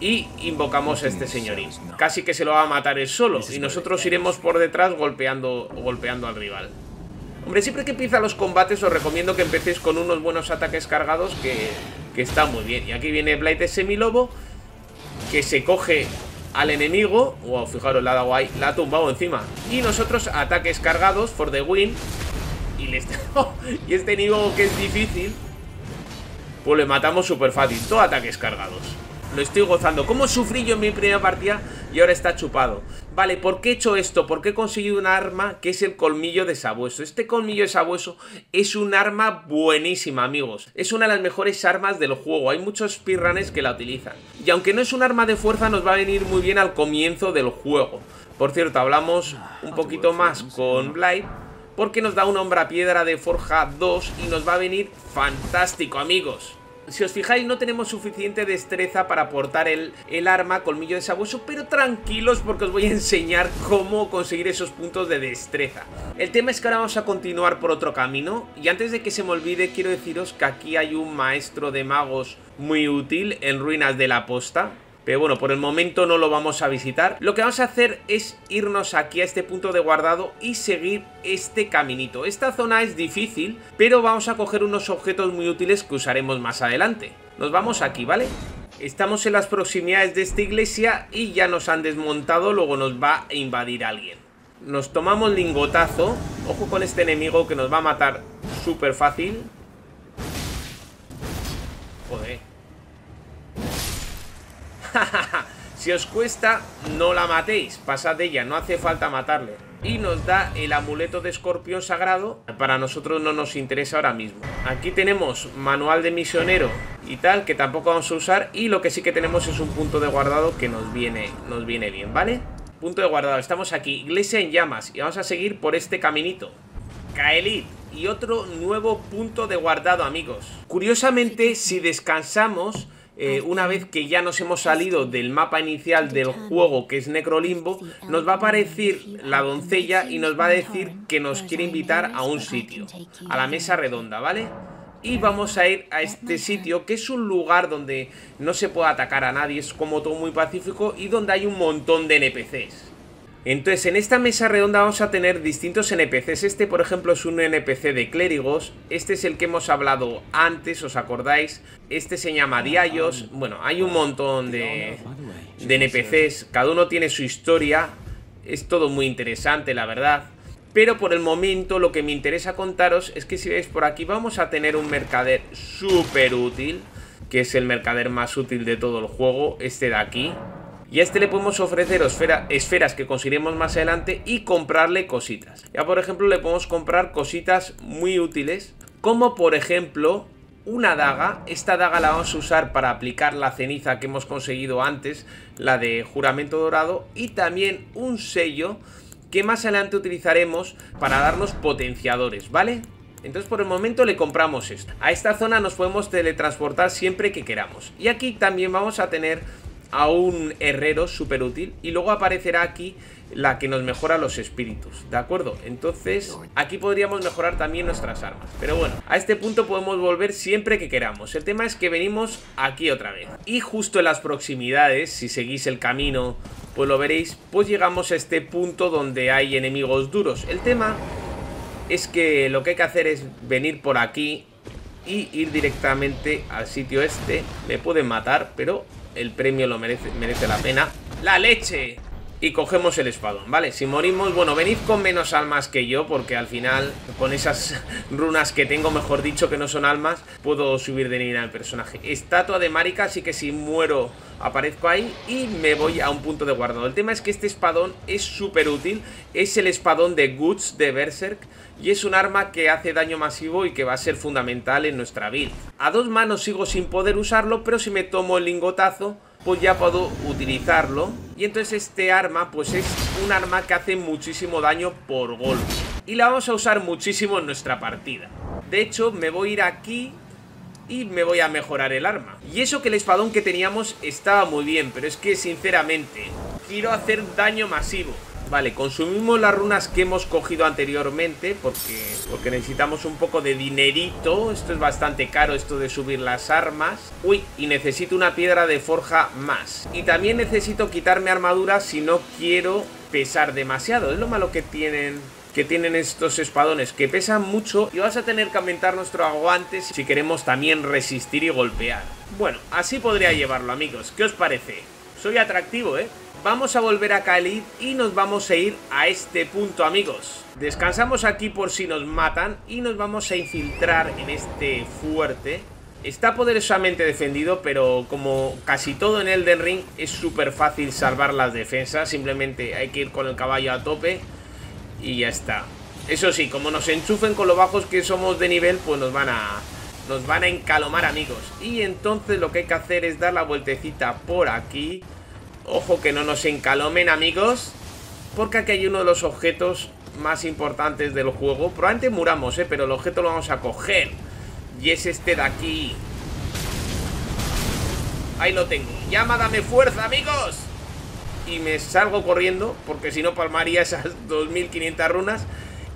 y invocamos a este señorín. Casi que se lo va a matar él solo y nosotros iremos por detrás golpeando, golpeando al rival. Hombre, siempre que empiezan los combates os recomiendo que empecéis con unos buenos ataques cargados que, que están muy bien. Y aquí viene Blight Semilobo que se coge al enemigo. Wow, fijaros, la ha dado ahí, la ha tumbado encima. Y nosotros ataques cargados for the win. Y, le y este enemigo que es difícil, pues le matamos súper fácil. Todo ataques cargados. Lo estoy gozando. ¿Cómo sufrí yo en mi primera partida y ahora está chupado? Vale, ¿por qué he hecho esto? ¿Por qué he conseguido un arma que es el colmillo de sabueso? Este colmillo de sabueso es un arma buenísima, amigos. Es una de las mejores armas del juego. Hay muchos speedrunners que la utilizan. Y aunque no es un arma de fuerza, nos va a venir muy bien al comienzo del juego. Por cierto, hablamos un poquito más con Blight porque nos da una hombra piedra de Forja 2 y nos va a venir fantástico, amigos. Si os fijáis, no tenemos suficiente destreza para portar el, el arma colmillo de sabueso, pero tranquilos porque os voy a enseñar cómo conseguir esos puntos de destreza. El tema es que ahora vamos a continuar por otro camino, y antes de que se me olvide, quiero deciros que aquí hay un maestro de magos muy útil en Ruinas de la Posta, pero bueno, por el momento no lo vamos a visitar. Lo que vamos a hacer es irnos aquí a este punto de guardado y seguir este caminito. Esta zona es difícil, pero vamos a coger unos objetos muy útiles que usaremos más adelante. Nos vamos aquí, ¿vale? Estamos en las proximidades de esta iglesia y ya nos han desmontado, luego nos va a invadir alguien. Nos tomamos lingotazo. Ojo con este enemigo que nos va a matar súper fácil. Joder. si os cuesta, no la matéis. Pasad de ella, no hace falta matarle. Y nos da el amuleto de escorpión sagrado. Para nosotros no nos interesa ahora mismo. Aquí tenemos manual de misionero y tal, que tampoco vamos a usar. Y lo que sí que tenemos es un punto de guardado que nos viene, nos viene bien, ¿vale? Punto de guardado, estamos aquí, iglesia en llamas. Y vamos a seguir por este caminito. Kaelit y otro nuevo punto de guardado, amigos. Curiosamente, si descansamos eh, una vez que ya nos hemos salido del mapa inicial del juego que es Necrolimbo, nos va a aparecer la doncella y nos va a decir que nos quiere invitar a un sitio, a la mesa redonda, ¿vale? Y vamos a ir a este sitio que es un lugar donde no se puede atacar a nadie, es como todo muy pacífico y donde hay un montón de NPCs. Entonces, en esta mesa redonda vamos a tener distintos NPCs. Este, por ejemplo, es un NPC de clérigos. Este es el que hemos hablado antes, ¿os acordáis? Este se llama Diallos. Bueno, hay un montón de, de NPCs. Cada uno tiene su historia. Es todo muy interesante, la verdad. Pero por el momento lo que me interesa contaros es que si veis por aquí vamos a tener un mercader súper útil. Que es el mercader más útil de todo el juego. Este de aquí. Y a este le podemos ofrecer esferas que conseguiremos más adelante y comprarle cositas. Ya por ejemplo le podemos comprar cositas muy útiles, como por ejemplo una daga. Esta daga la vamos a usar para aplicar la ceniza que hemos conseguido antes, la de juramento dorado, y también un sello que más adelante utilizaremos para darnos potenciadores, ¿vale? Entonces por el momento le compramos esto. A esta zona nos podemos teletransportar siempre que queramos. Y aquí también vamos a tener a un herrero súper útil y luego aparecerá aquí la que nos mejora los espíritus, ¿de acuerdo? Entonces, aquí podríamos mejorar también nuestras armas. Pero bueno, a este punto podemos volver siempre que queramos. El tema es que venimos aquí otra vez. Y justo en las proximidades, si seguís el camino, pues lo veréis, pues llegamos a este punto donde hay enemigos duros. El tema es que lo que hay que hacer es venir por aquí y ir directamente al sitio este. Me pueden matar, pero el premio lo merece, merece la pena. ¡La leche! Y cogemos el espadón, ¿vale? Si morimos, bueno, venid con menos almas que yo Porque al final, con esas runas que tengo, mejor dicho, que no son almas Puedo subir de nivel al personaje Estatua de Marika, así que si muero aparezco ahí y me voy a un punto de guardado El tema es que este espadón es súper útil Es el espadón de Guts de Berserk y es un arma que hace daño masivo y que va a ser fundamental en nuestra build. A dos manos sigo sin poder usarlo, pero si me tomo el lingotazo, pues ya puedo utilizarlo. Y entonces este arma, pues es un arma que hace muchísimo daño por golpe. Y la vamos a usar muchísimo en nuestra partida. De hecho, me voy a ir aquí y me voy a mejorar el arma. Y eso que el espadón que teníamos estaba muy bien, pero es que sinceramente quiero hacer daño masivo. Vale, consumimos las runas que hemos cogido anteriormente porque, porque necesitamos un poco de dinerito. Esto es bastante caro, esto de subir las armas. Uy, y necesito una piedra de forja más. Y también necesito quitarme armadura si no quiero pesar demasiado. Es lo malo que tienen que tienen estos espadones que pesan mucho y vas a tener que aumentar nuestro aguante si queremos también resistir y golpear. Bueno, así podría llevarlo amigos, ¿qué os parece? Soy atractivo, ¿eh? Vamos a volver a Khalid y nos vamos a ir a este punto, amigos. Descansamos aquí por si nos matan y nos vamos a infiltrar en este fuerte. Está poderosamente defendido, pero como casi todo en Elden Ring, es súper fácil salvar las defensas. Simplemente hay que ir con el caballo a tope y ya está. Eso sí, como nos enchufen con lo bajos que somos de nivel, pues nos van a... Nos van a encalomar, amigos. Y entonces lo que hay que hacer es dar la vueltecita por aquí Ojo que no nos encalomen, amigos. Porque aquí hay uno de los objetos más importantes del juego. Probablemente muramos, ¿eh? Pero el objeto lo vamos a coger. Y es este de aquí. Ahí lo tengo. Llama, dame fuerza, amigos. Y me salgo corriendo, porque si no palmaría esas 2500 runas.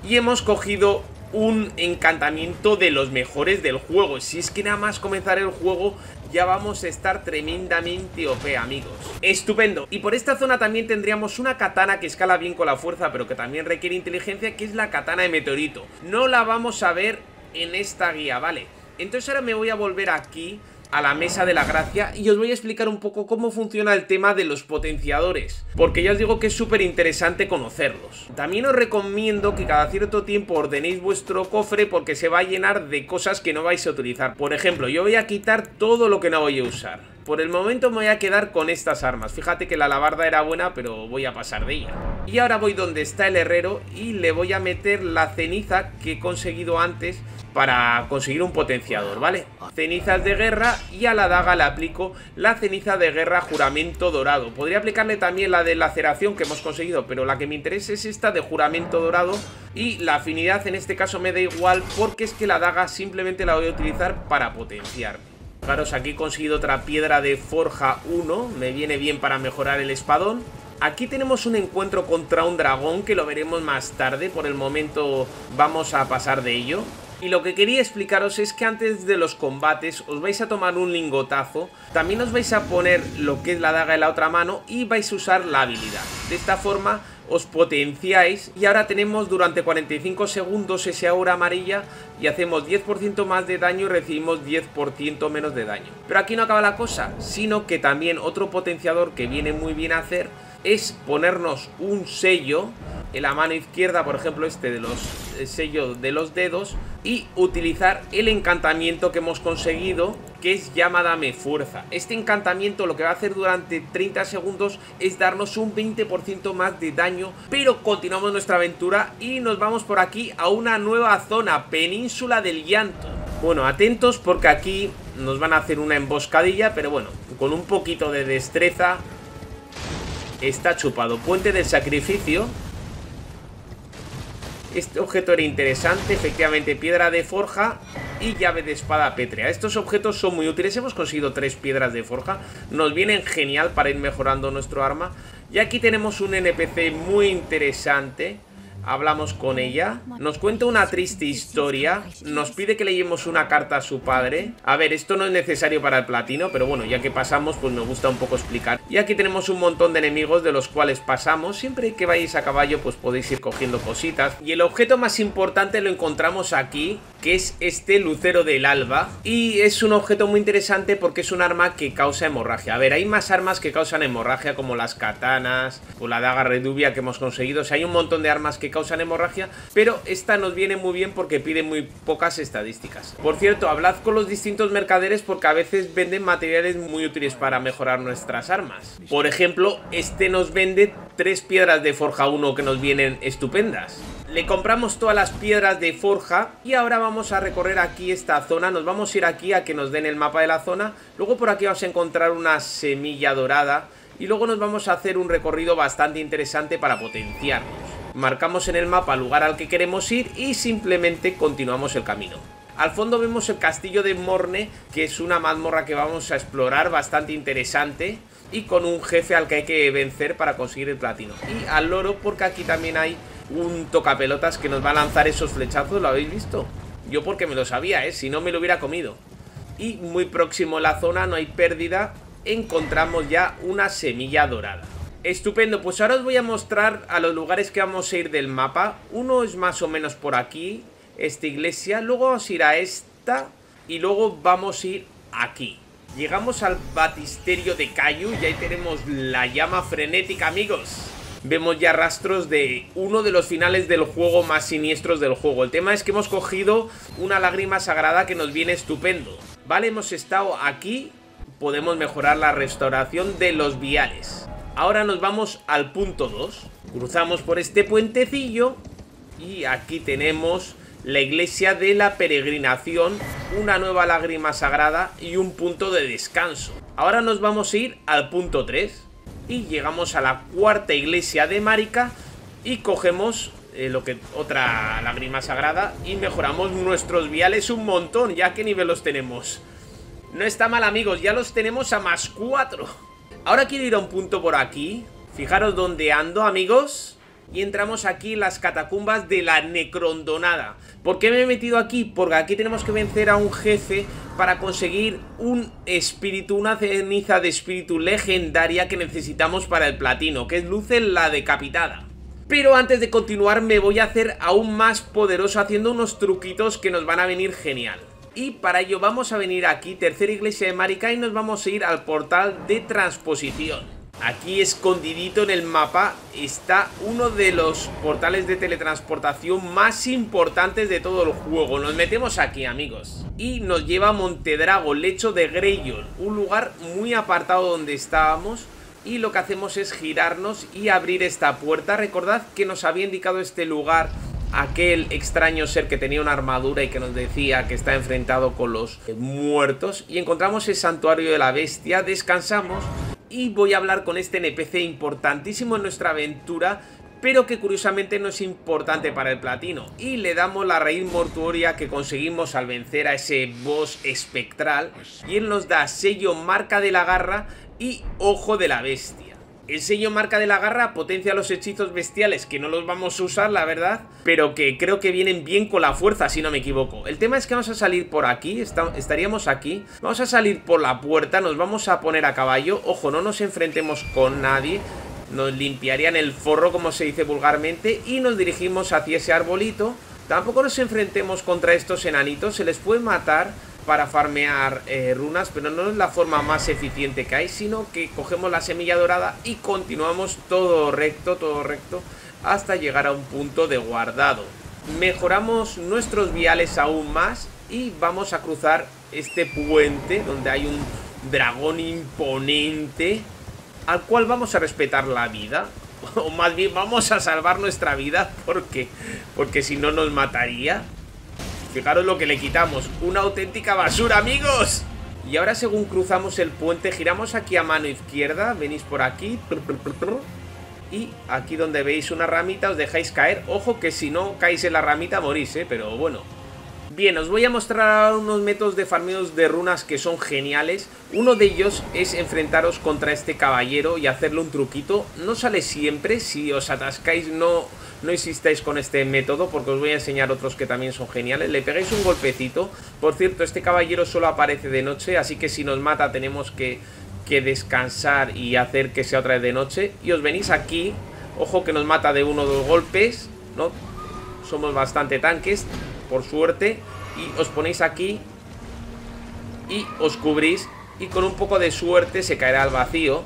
Y hemos cogido un encantamiento de los mejores del juego. Si es que nada más comenzar el juego ya vamos a estar tremendamente OP, amigos. Estupendo. Y por esta zona también tendríamos una katana que escala bien con la fuerza, pero que también requiere inteligencia, que es la katana de meteorito. No la vamos a ver en esta guía, ¿vale? Entonces ahora me voy a volver aquí a la mesa de la gracia y os voy a explicar un poco cómo funciona el tema de los potenciadores, porque ya os digo que es súper interesante conocerlos. También os recomiendo que cada cierto tiempo ordenéis vuestro cofre porque se va a llenar de cosas que no vais a utilizar. Por ejemplo, yo voy a quitar todo lo que no voy a usar. Por el momento me voy a quedar con estas armas. Fíjate que la alabarda era buena, pero voy a pasar de ella. Y ahora voy donde está el herrero y le voy a meter la ceniza que he conseguido antes para conseguir un potenciador, ¿vale? Cenizas de guerra y a la daga le aplico la ceniza de guerra juramento dorado. Podría aplicarle también la de laceración que hemos conseguido, pero la que me interesa es esta de juramento dorado y la afinidad en este caso me da igual porque es que la daga simplemente la voy a utilizar para potenciarme. Fijaros, aquí he conseguido otra piedra de forja 1, me viene bien para mejorar el espadón. Aquí tenemos un encuentro contra un dragón que lo veremos más tarde, por el momento vamos a pasar de ello. Y lo que quería explicaros es que antes de los combates os vais a tomar un lingotazo, también os vais a poner lo que es la daga en la otra mano y vais a usar la habilidad. De esta forma os potenciáis y ahora tenemos durante 45 segundos ese aura amarilla y hacemos 10% más de daño y recibimos 10% menos de daño. Pero aquí no acaba la cosa, sino que también otro potenciador que viene muy bien a hacer es ponernos un sello en la mano izquierda, por ejemplo este de los sellos de los dedos y utilizar el encantamiento que hemos conseguido que es llama dame fuerza. Este encantamiento lo que va a hacer durante 30 segundos es darnos un 20% más de daño, pero continuamos nuestra aventura y nos vamos por aquí a una nueva zona, Península del Llanto. Bueno, atentos porque aquí nos van a hacer una emboscadilla, pero bueno, con un poquito de destreza está chupado. Puente del sacrificio este objeto era interesante, efectivamente piedra de forja y llave de espada pétrea. Estos objetos son muy útiles, hemos conseguido tres piedras de forja, nos vienen genial para ir mejorando nuestro arma. Y aquí tenemos un NPC muy interesante Hablamos con ella, nos cuenta una triste historia, nos pide que leemos una carta a su padre. A ver, esto no es necesario para el platino, pero bueno, ya que pasamos, pues me gusta un poco explicar. Y aquí tenemos un montón de enemigos de los cuales pasamos. Siempre que vayáis a caballo, pues podéis ir cogiendo cositas. Y el objeto más importante lo encontramos aquí, que es este lucero del alba. Y es un objeto muy interesante porque es un arma que causa hemorragia. A ver, hay más armas que causan hemorragia, como las katanas o la daga redubia que hemos conseguido. O sea, hay un montón de armas que causan hemorragia, pero esta nos viene muy bien porque pide muy pocas estadísticas. Por cierto, hablad con los distintos mercaderes porque a veces venden materiales muy útiles para mejorar nuestras armas. Por ejemplo, este nos vende tres piedras de forja 1 que nos vienen estupendas. Le compramos todas las piedras de forja y ahora vamos a recorrer aquí esta zona. Nos vamos a ir aquí a que nos den el mapa de la zona. Luego por aquí vamos a encontrar una semilla dorada y luego nos vamos a hacer un recorrido bastante interesante para potenciarnos marcamos en el mapa el lugar al que queremos ir y simplemente continuamos el camino. Al fondo vemos el castillo de Morne, que es una mazmorra que vamos a explorar bastante interesante y con un jefe al que hay que vencer para conseguir el platino. Y al loro porque aquí también hay un tocapelotas que nos va a lanzar esos flechazos, ¿lo habéis visto? Yo porque me lo sabía, ¿eh? Si no me lo hubiera comido. Y muy próximo a la zona, no hay pérdida, encontramos ya una semilla dorada. Estupendo, pues ahora os voy a mostrar a los lugares que vamos a ir del mapa. Uno es más o menos por aquí, esta iglesia. Luego vamos a ir a esta y luego vamos a ir aquí. Llegamos al batisterio de Cayu y ahí tenemos la llama frenética, amigos. Vemos ya rastros de uno de los finales del juego más siniestros del juego. El tema es que hemos cogido una lágrima sagrada que nos viene estupendo. Vale, hemos estado aquí, podemos mejorar la restauración de los viales. Ahora nos vamos al punto 2. Cruzamos por este puentecillo y aquí tenemos la iglesia de la peregrinación, una nueva lágrima sagrada y un punto de descanso. Ahora nos vamos a ir al punto 3 y llegamos a la cuarta iglesia de Marika y cogemos eh, lo que otra lágrima sagrada y mejoramos nuestros viales un montón, ya que nivel los tenemos. No está mal, amigos, ya los tenemos a más 4. Ahora quiero ir a un punto por aquí. Fijaros dónde ando, amigos. Y entramos aquí en las catacumbas de la Necrondonada. ¿Por qué me he metido aquí? Porque aquí tenemos que vencer a un jefe para conseguir un espíritu, una ceniza de espíritu legendaria que necesitamos para el platino, que es Luce la Decapitada. Pero antes de continuar me voy a hacer aún más poderoso haciendo unos truquitos que nos van a venir genial. Y para ello vamos a venir aquí, tercera iglesia de Marika, y nos vamos a ir al portal de transposición. Aquí escondidito en el mapa está uno de los portales de teletransportación más importantes de todo el juego. Nos metemos aquí, amigos. Y nos lleva a Montedrago, lecho de Greyon, un lugar muy apartado donde estábamos. Y lo que hacemos es girarnos y abrir esta puerta. Recordad que nos había indicado este lugar aquel extraño ser que tenía una armadura y que nos decía que está enfrentado con los muertos. Y encontramos el santuario de la bestia, descansamos y voy a hablar con este NPC importantísimo en nuestra aventura pero que curiosamente no es importante para el platino. Y le damos la raíz mortuoria que conseguimos al vencer a ese boss espectral. Y él nos da sello marca de la garra y ojo de la bestia. El sello marca de la garra potencia los hechizos bestiales que no los vamos a usar, la verdad, pero que creo que vienen bien con la fuerza, si no me equivoco. El tema es que vamos a salir por aquí, estaríamos aquí, vamos a salir por la puerta, nos vamos a poner a caballo, ojo, no nos enfrentemos con nadie, nos limpiarían el forro, como se dice vulgarmente, y nos dirigimos hacia ese arbolito. Tampoco nos enfrentemos contra estos enanitos, se les puede matar para farmear eh, runas, pero no es la forma más eficiente que hay, sino que cogemos la semilla dorada y continuamos todo recto, todo recto, hasta llegar a un punto de guardado. Mejoramos nuestros viales aún más y vamos a cruzar este puente donde hay un dragón imponente al cual vamos a respetar la vida. O más bien vamos a salvar nuestra vida porque, porque si no nos mataría. Fijaros lo que le quitamos. Una auténtica basura, amigos. Y ahora según cruzamos el puente, giramos aquí a mano izquierda. Venís por aquí. Y aquí donde veis una ramita os dejáis caer. Ojo que si no caéis en la ramita morís, ¿eh? Pero bueno, Bien, os voy a mostrar unos métodos de farmeos de runas que son geniales. Uno de ellos es enfrentaros contra este caballero y hacerle un truquito. No sale siempre, si os atascáis no, no insistáis con este método porque os voy a enseñar otros que también son geniales. Le pegáis un golpecito. Por cierto, este caballero solo aparece de noche, así que si nos mata tenemos que, que descansar y hacer que sea otra vez de noche. Y os venís aquí, ojo que nos mata de uno o dos golpes, ¿no? Somos bastante tanques por suerte y os ponéis aquí y os cubrís y con un poco de suerte se caerá al vacío.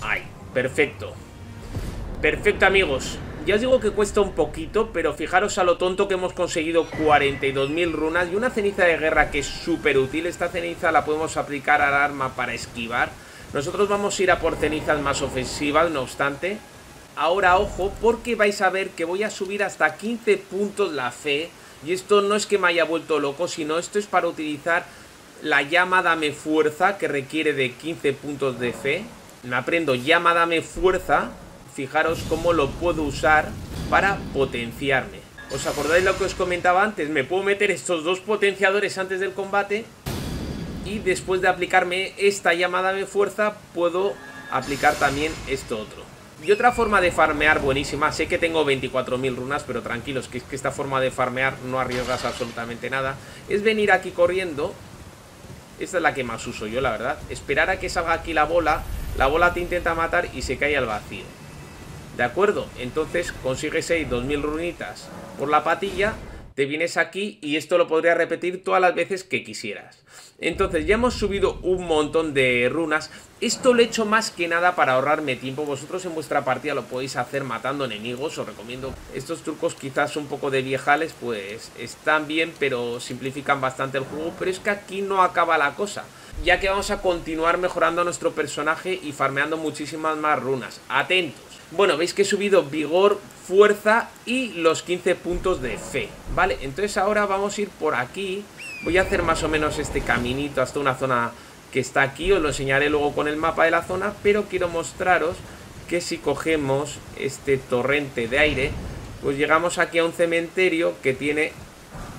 ¡Ay! Perfecto. Perfecto, amigos. Ya os digo que cuesta un poquito, pero fijaros a lo tonto que hemos conseguido 42.000 runas y una ceniza de guerra que es súper útil. Esta ceniza la podemos aplicar al arma para esquivar. Nosotros vamos a ir a por cenizas más ofensivas, no obstante. Ahora ojo porque vais a ver que voy a subir hasta 15 puntos la fe. Y esto no es que me haya vuelto loco, sino esto es para utilizar la llama dame fuerza que requiere de 15 puntos de fe. Me aprendo llama dame fuerza. Fijaros cómo lo puedo usar para potenciarme. ¿Os acordáis lo que os comentaba antes? Me puedo meter estos dos potenciadores antes del combate y después de aplicarme esta llamada de fuerza puedo aplicar también esto otro. Y otra forma de farmear buenísima, sé que tengo 24.000 runas, pero tranquilos, que es que esta forma de farmear no arriesgas absolutamente nada, es venir aquí corriendo, esta es la que más uso yo, la verdad, esperar a que salga aquí la bola, la bola te intenta matar y se cae al vacío. ¿De acuerdo? Entonces consigues ahí 2.000 runitas por la patilla te vienes aquí y esto lo podría repetir todas las veces que quisieras. Entonces ya hemos subido un montón de runas. Esto lo he hecho más que nada para ahorrarme tiempo. Vosotros en vuestra partida lo podéis hacer matando enemigos. Os recomiendo estos trucos quizás un poco de viejales. Pues están bien pero simplifican bastante el juego. Pero es que aquí no acaba la cosa. Ya que vamos a continuar mejorando a nuestro personaje y farmeando muchísimas más runas. Atentos. Bueno, veis que he subido vigor, fuerza y los 15 puntos de fe, ¿vale? Entonces ahora vamos a ir por aquí, voy a hacer más o menos este caminito hasta una zona que está aquí, os lo enseñaré luego con el mapa de la zona, pero quiero mostraros que si cogemos este torrente de aire, pues llegamos aquí a un cementerio que tiene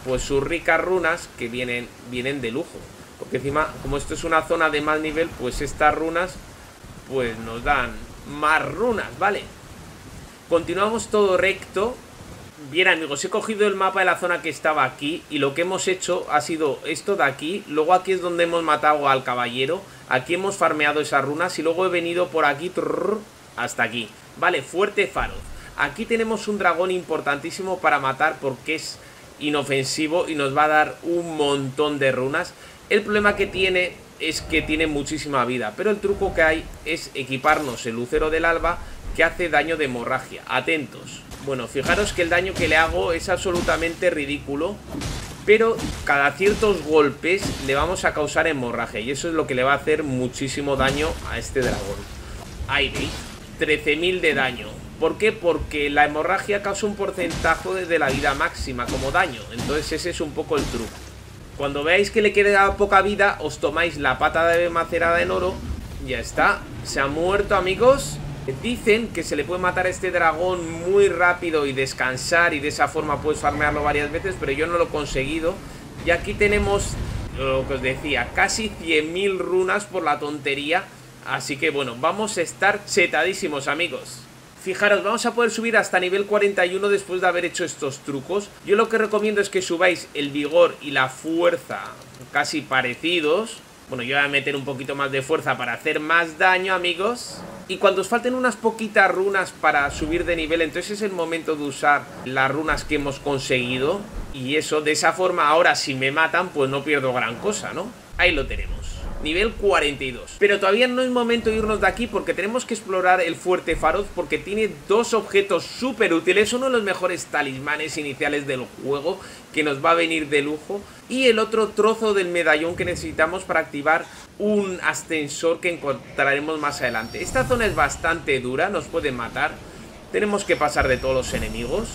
pues sus ricas runas que vienen, vienen de lujo. Porque encima, como esto es una zona de mal nivel, pues estas runas pues nos dan más runas, ¿vale? Continuamos todo recto Bien amigos, he cogido el mapa de la zona que estaba aquí y lo que hemos hecho ha sido esto de aquí, luego aquí es donde hemos matado al caballero, aquí hemos farmeado esas runas y luego he venido por aquí hasta aquí. Vale, fuerte faro. Aquí tenemos un dragón importantísimo para matar porque es inofensivo y nos va a dar un montón de runas. El problema que tiene es que tiene muchísima vida, pero el truco que hay es equiparnos el lucero del alba que hace daño de hemorragia. Atentos. Bueno, fijaros que el daño que le hago es absolutamente ridículo. Pero cada ciertos golpes le vamos a causar hemorragia. Y eso es lo que le va a hacer muchísimo daño a este dragón. Ahí veis. 13.000 de daño. ¿Por qué? Porque la hemorragia causa un porcentaje de la vida máxima como daño. Entonces ese es un poco el truco. Cuando veáis que le queda poca vida, os tomáis la pata de macerada en oro. Ya está. Se ha muerto, amigos. Dicen que se le puede matar a este dragón muy rápido y descansar y de esa forma puedes farmearlo varias veces, pero yo no lo he conseguido. Y aquí tenemos, lo que os decía, casi 100.000 runas por la tontería. Así que bueno, vamos a estar chetadísimos amigos. Fijaros, vamos a poder subir hasta nivel 41 después de haber hecho estos trucos. Yo lo que recomiendo es que subáis el vigor y la fuerza casi parecidos. Bueno, yo voy a meter un poquito más de fuerza para hacer más daño, amigos. Y cuando os falten unas poquitas runas para subir de nivel, entonces es el momento de usar las runas que hemos conseguido. Y eso, de esa forma, ahora si me matan, pues no pierdo gran cosa, ¿no? Ahí lo tenemos nivel 42. Pero todavía no es momento de irnos de aquí porque tenemos que explorar el Fuerte Faroz porque tiene dos objetos súper útiles. Uno de los mejores talismanes iniciales del juego que nos va a venir de lujo. Y el otro trozo del medallón que necesitamos para activar un ascensor que encontraremos más adelante. Esta zona es bastante dura, nos pueden matar. Tenemos que pasar de todos los enemigos.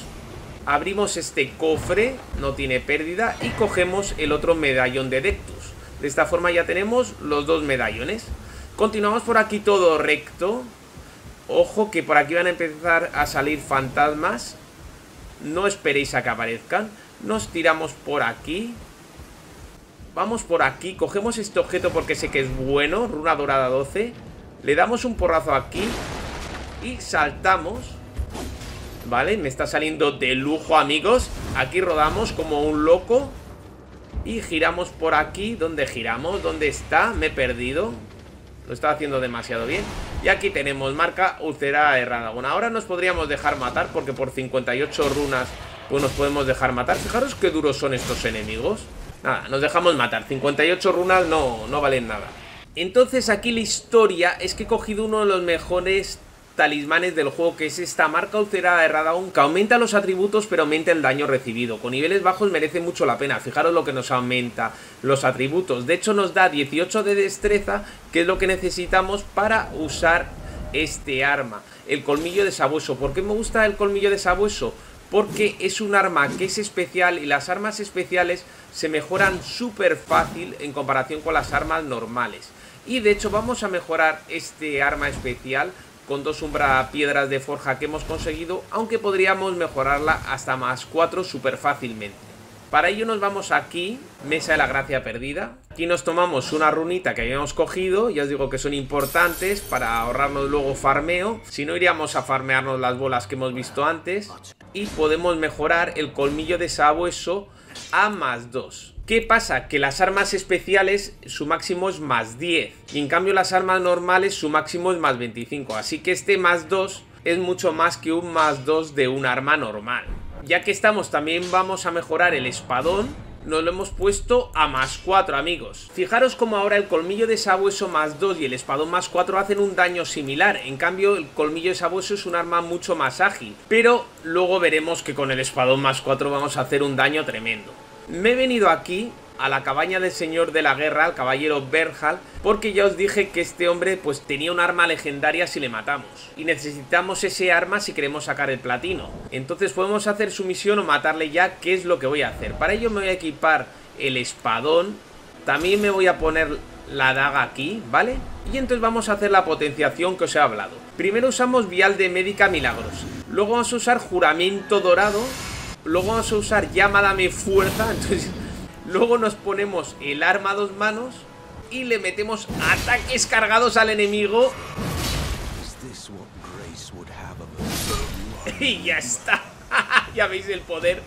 Abrimos este cofre, no tiene pérdida, y cogemos el otro medallón de Dectus. De esta forma ya tenemos los dos medallones. Continuamos por aquí todo recto. Ojo que por aquí van a empezar a salir fantasmas. No esperéis a que aparezcan. Nos tiramos por aquí. Vamos por aquí. Cogemos este objeto porque sé que es bueno. Runa dorada 12. Le damos un porrazo aquí. Y saltamos. Vale, me está saliendo de lujo, amigos. Aquí rodamos como un loco. Y giramos por aquí. ¿Dónde giramos? ¿Dónde está? Me he perdido. Lo estaba haciendo demasiado bien. Y aquí tenemos marca ulcera errada. Bueno, ahora nos podríamos dejar matar porque por 58 runas pues nos podemos dejar matar. Fijaros qué duros son estos enemigos. Nada, nos dejamos matar. 58 runas no, no valen nada. Entonces aquí la historia es que he cogido uno de los mejores talismanes del juego, que es esta marca ulcerada de Radagon, que aumenta los atributos pero aumenta el daño recibido. Con niveles bajos merece mucho la pena, fijaros lo que nos aumenta los atributos. De hecho nos da 18 de destreza, que es lo que necesitamos para usar este arma. El colmillo de sabueso. ¿Por qué me gusta el colmillo de sabueso? Porque es un arma que es especial y las armas especiales se mejoran súper fácil en comparación con las armas normales. Y de hecho vamos a mejorar este arma especial con dos umbra piedras de forja que hemos conseguido, aunque podríamos mejorarla hasta más 4 súper fácilmente. Para ello nos vamos aquí, Mesa de la Gracia Perdida. Aquí nos tomamos una runita que habíamos cogido, ya os digo que son importantes para ahorrarnos luego farmeo. Si no iríamos a farmearnos las bolas que hemos visto antes. Y podemos mejorar el colmillo de sabueso a más 2. ¿Qué pasa? Que las armas especiales su máximo es más 10 y en cambio las armas normales su máximo es más 25. Así que este más 2 es mucho más que un más 2 de un arma normal. Ya que estamos también vamos a mejorar el espadón. Nos lo hemos puesto a más 4 amigos Fijaros como ahora el colmillo de sabueso más 2 y el espadón más 4 hacen un daño similar En cambio el colmillo de sabueso es un arma mucho más ágil Pero luego veremos que con el espadón más 4 vamos a hacer un daño tremendo me he venido aquí a la cabaña del señor de la guerra, el caballero Berhal, porque ya os dije que este hombre pues tenía un arma legendaria si le matamos. Y necesitamos ese arma si queremos sacar el platino. Entonces podemos hacer su misión o matarle ya, ¿qué es lo que voy a hacer? Para ello me voy a equipar el espadón, también me voy a poner la daga aquí, ¿vale? Y entonces vamos a hacer la potenciación que os he hablado. Primero usamos vial de médica milagros, luego vamos a usar juramento dorado luego vamos a usar llama dame fuerza, luego nos ponemos el arma a dos manos y le metemos ataques cargados al enemigo. Y ya está. ya veis el poder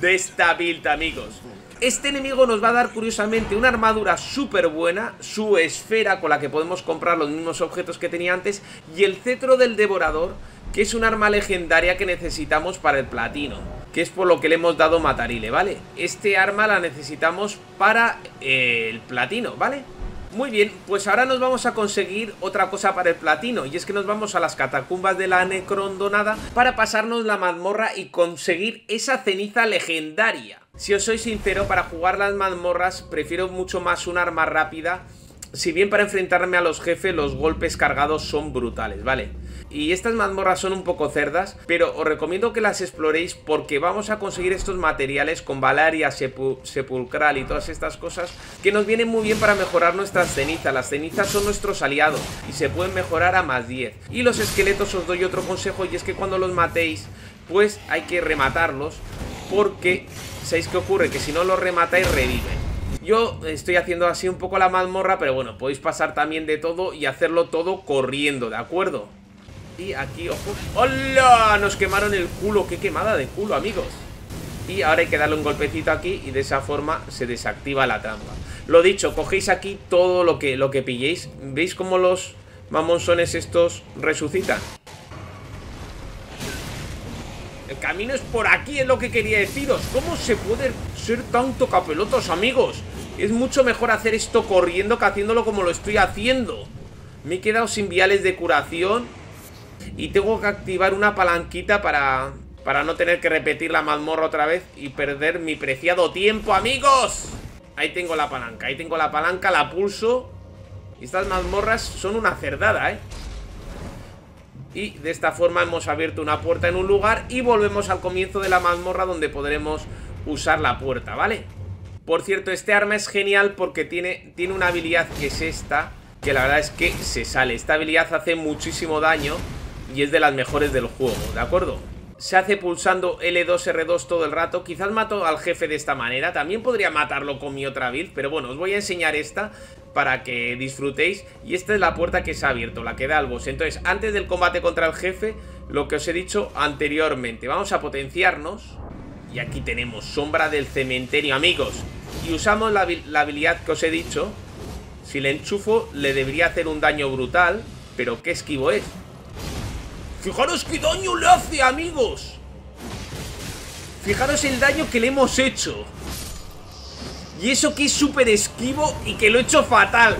de esta build, amigos. Este enemigo nos va a dar curiosamente una armadura súper buena, su esfera con la que podemos comprar los mismos objetos que tenía antes y el cetro del devorador, que es un arma legendaria que necesitamos para el platino, que es por lo que le hemos dado matarile, ¿vale? Este arma la necesitamos para eh, el platino, ¿vale? Muy bien, pues ahora nos vamos a conseguir otra cosa para el platino Y es que nos vamos a las catacumbas de la Necrondonada Para pasarnos la mazmorra y conseguir esa ceniza legendaria Si os soy sincero, para jugar las mazmorras prefiero mucho más un arma rápida Si bien para enfrentarme a los jefes los golpes cargados son brutales, ¿vale? Y estas mazmorras son un poco cerdas, pero os recomiendo que las exploréis porque vamos a conseguir estos materiales con Valaria sepulcral y todas estas cosas que nos vienen muy bien para mejorar nuestras cenizas. Las cenizas son nuestros aliados y se pueden mejorar a más 10. Y los esqueletos os doy otro consejo y es que cuando los matéis, pues hay que rematarlos porque, ¿sabéis qué ocurre? Que si no los rematáis reviven. Yo estoy haciendo así un poco la mazmorra, pero bueno, podéis pasar también de todo y hacerlo todo corriendo, ¿de acuerdo? Y aquí, ojo ¡Hola! Nos quemaron el culo ¡Qué quemada de culo, amigos! Y ahora hay que darle un golpecito aquí Y de esa forma se desactiva la trampa Lo dicho, cogéis aquí todo lo que, lo que pilléis ¿Veis cómo los mamonzones estos resucitan? El camino es por aquí, es lo que quería deciros ¿Cómo se puede ser tan tocapelotos, amigos? Es mucho mejor hacer esto corriendo que haciéndolo como lo estoy haciendo Me he quedado sin viales de curación y tengo que activar una palanquita para, para no tener que repetir la mazmorra otra vez y perder mi preciado tiempo, amigos. Ahí tengo la palanca, ahí tengo la palanca, la pulso. Y estas mazmorras son una cerdada, ¿eh? Y de esta forma hemos abierto una puerta en un lugar y volvemos al comienzo de la mazmorra donde podremos usar la puerta, ¿vale? Por cierto, este arma es genial porque tiene, tiene una habilidad que es esta, que la verdad es que se sale. Esta habilidad hace muchísimo daño y es de las mejores del juego, ¿de acuerdo? Se hace pulsando L2, R2 todo el rato. Quizás mato al jefe de esta manera. También podría matarlo con mi otra build Pero bueno, os voy a enseñar esta para que disfrutéis. Y esta es la puerta que se ha abierto, la que da al boss. Entonces, antes del combate contra el jefe Lo que os he dicho anteriormente. Vamos a potenciarnos. Y aquí tenemos Sombra del Cementerio, amigos. Y usamos la, la habilidad que os he dicho. Si le enchufo, le debería hacer un daño brutal Pero ¿qué esquivo es? Fijaros qué daño le hace, amigos. Fijaros el daño que le hemos hecho. Y eso que es súper esquivo y que lo he hecho fatal.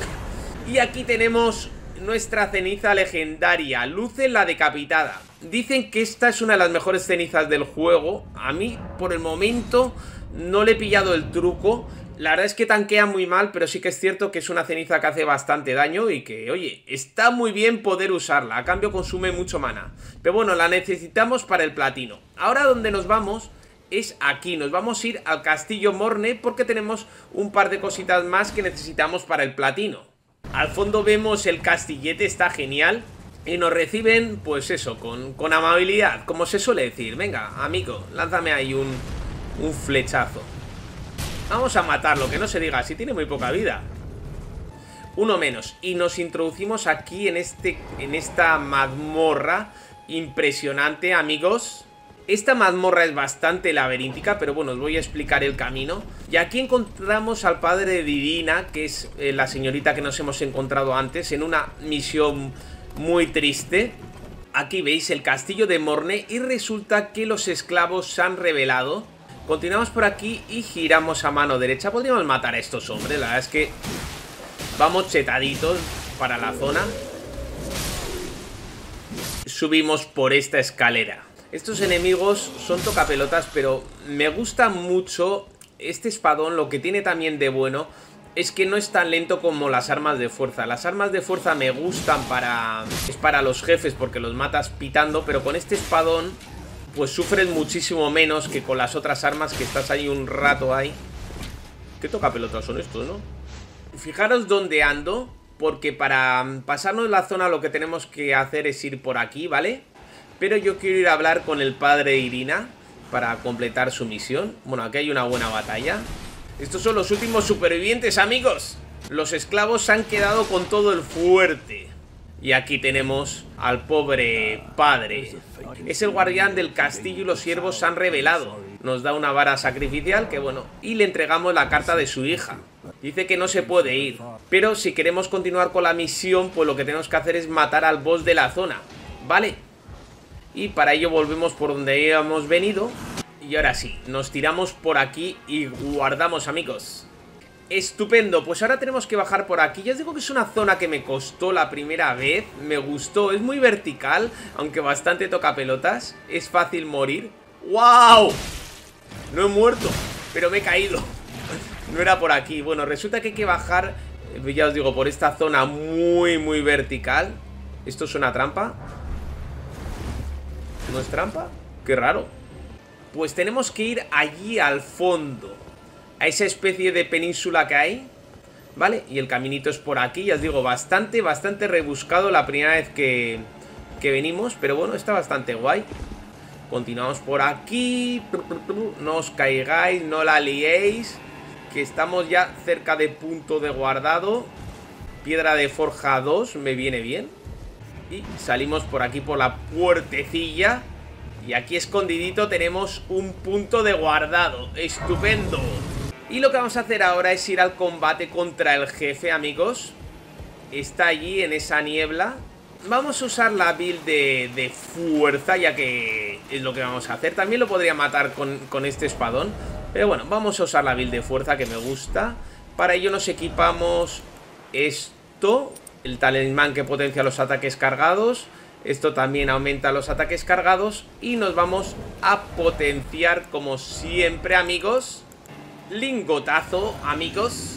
Y aquí tenemos nuestra ceniza legendaria Luce la decapitada. Dicen que esta es una de las mejores cenizas del juego. A mí, por el momento, no le he pillado el truco la verdad es que tanquea muy mal, pero sí que es cierto que es una ceniza que hace bastante daño y que, oye, está muy bien poder usarla. A cambio consume mucho mana. Pero bueno, la necesitamos para el platino. Ahora donde nos vamos es aquí. Nos vamos a ir al castillo Morne porque tenemos un par de cositas más que necesitamos para el platino. Al fondo vemos el castillete, está genial. Y nos reciben, pues eso, con, con amabilidad, como se suele decir. Venga, amigo, lánzame ahí un, un flechazo. Vamos a matarlo, que no se diga así, tiene muy poca vida. Uno menos. Y nos introducimos aquí en, este, en esta mazmorra impresionante, amigos. Esta mazmorra es bastante laberíntica, pero bueno, os voy a explicar el camino. Y aquí encontramos al padre de Irina, que es eh, la señorita que nos hemos encontrado antes, en una misión muy triste. Aquí veis el castillo de Morne y resulta que los esclavos se han revelado Continuamos por aquí y giramos a mano derecha. Podríamos matar a estos hombres. La verdad es que vamos chetaditos para la zona. Subimos por esta escalera. Estos enemigos son tocapelotas, pero me gusta mucho este espadón. Lo que tiene también de bueno es que no es tan lento como las armas de fuerza. Las armas de fuerza me gustan para... Es para los jefes porque los matas pitando, pero con este espadón pues sufres muchísimo menos que con las otras armas que estás ahí un rato ahí. ¿Qué toca pelotas son estos, no? Fijaros dónde ando, porque para pasarnos la zona lo que tenemos que hacer es ir por aquí, ¿vale? Pero yo quiero ir a hablar con el padre Irina, para completar su misión. Bueno, aquí hay una buena batalla. Estos son los últimos supervivientes, amigos. Los esclavos han quedado con todo el fuerte. Y aquí tenemos al pobre padre. Es el guardián del castillo y los siervos se han revelado. Nos da una vara sacrificial que bueno, y le entregamos la carta de su hija. Dice que no se puede ir, pero si queremos continuar con la misión, pues lo que tenemos que hacer es matar al boss de la zona. ¿Vale? Y para ello volvemos por donde habíamos venido. Y ahora sí, nos tiramos por aquí y guardamos, amigos. Estupendo, pues ahora tenemos que bajar por aquí. Ya os digo que es una zona que me costó la primera vez Me gustó, es muy vertical Aunque bastante toca pelotas Es fácil morir. ¡Wow! No he muerto, pero me he caído. No era por aquí. Bueno, resulta que hay que bajar eh, Ya os digo, por esta zona muy, muy vertical. ¿Esto es una trampa? ¿No es trampa? Qué raro Pues tenemos que ir allí al fondo a esa especie de península que hay, ¿vale? Y el caminito es por aquí, ya os digo, bastante, bastante rebuscado la primera vez que, que venimos, pero bueno, está bastante guay. Continuamos por aquí, no os caigáis, no la liéis, que estamos ya cerca de punto de guardado. Piedra de forja 2, me viene bien. Y salimos por aquí por la puertecilla. Y aquí escondidito tenemos un punto de guardado. ¡Estupendo! Y lo que vamos a hacer ahora es ir al combate contra el jefe, amigos. Está allí en esa niebla. Vamos a usar la build de, fuerza, ya que es lo que vamos a hacer. También lo podría matar con, con este espadón. Pero bueno, vamos a usar la build de fuerza que me gusta. Para ello nos equipamos esto, el talismán que potencia los ataques cargados. Esto también aumenta los ataques cargados. Y nos vamos a potenciar como siempre, amigos Lingotazo, amigos.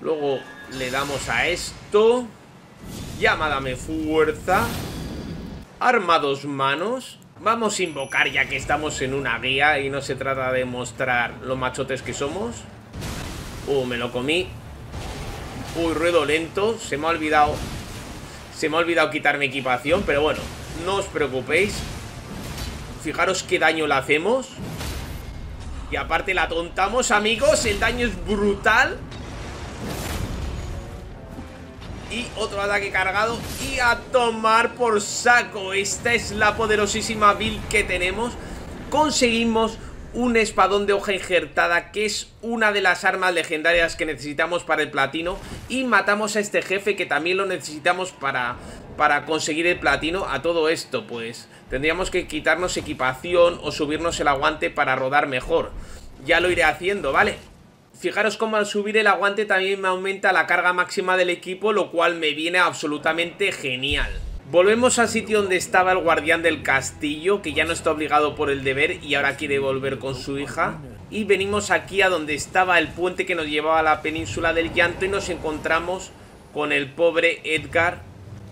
Luego le damos a esto. Llamadame fuerza. Arma dos manos. Vamos a invocar ya que estamos en una guía Y no se trata de mostrar lo machotes que somos. Uh, me lo comí. Uy, ruedo lento. Se me ha olvidado. Se me ha olvidado quitar mi equipación Pero bueno, no os preocupéis. Fijaros qué daño le hacemos y aparte la tontamos, amigos El daño es brutal. Y otro ataque cargado Y a tomar por saco. Esta es la poderosísima build que tenemos. Conseguimos un espadón de hoja injertada que es una de las armas legendarias que necesitamos para el platino. Y matamos a este jefe que también lo necesitamos para, para conseguir el platino. A todo esto pues tendríamos que quitarnos equipación o subirnos el aguante para rodar mejor ya lo iré haciendo, ¿vale? Fijaros cómo al subir el aguante también me aumenta la carga máxima del equipo, lo cual me viene absolutamente genial. Volvemos al sitio donde estaba el guardián del castillo, que ya no está obligado por el deber y ahora quiere volver con su hija. Y venimos aquí a donde estaba el puente que nos llevaba a la península del llanto y nos encontramos con el pobre Edgar.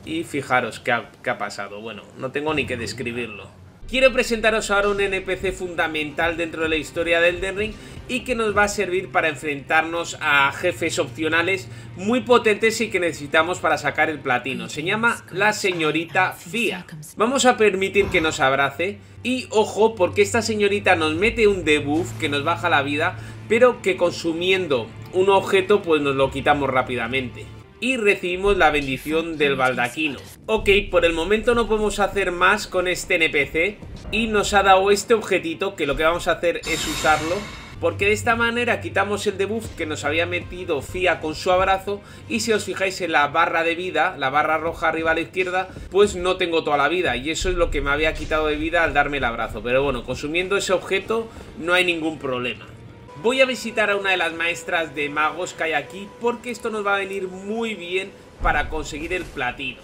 Y fijaros qué ha, pasado. Bueno, no tengo ni que describirlo. Quiero presentaros ahora un NPC fundamental dentro de la historia del Elden Ring y que nos va a servir para enfrentarnos a jefes opcionales muy potentes y que necesitamos para sacar el platino. Se llama la señorita Fia. Vamos a permitir que nos abrace y ojo porque esta señorita nos mete un debuff que nos baja la vida pero que consumiendo un objeto pues nos lo quitamos rápidamente y recibimos la bendición del baldaquino. Ok, por el momento no podemos hacer más con este NPC y nos ha dado este objetito que lo que vamos a hacer es usarlo porque de esta manera quitamos el debuff que nos había metido Fia con su abrazo y si os fijáis en la barra de vida, la barra roja arriba a la izquierda, pues no tengo toda la vida y eso es lo que me había quitado de vida al darme el abrazo, pero bueno, consumiendo ese objeto no hay ningún problema. Voy a visitar a una de las maestras de magos que hay aquí porque esto nos va a venir muy bien para conseguir el platino.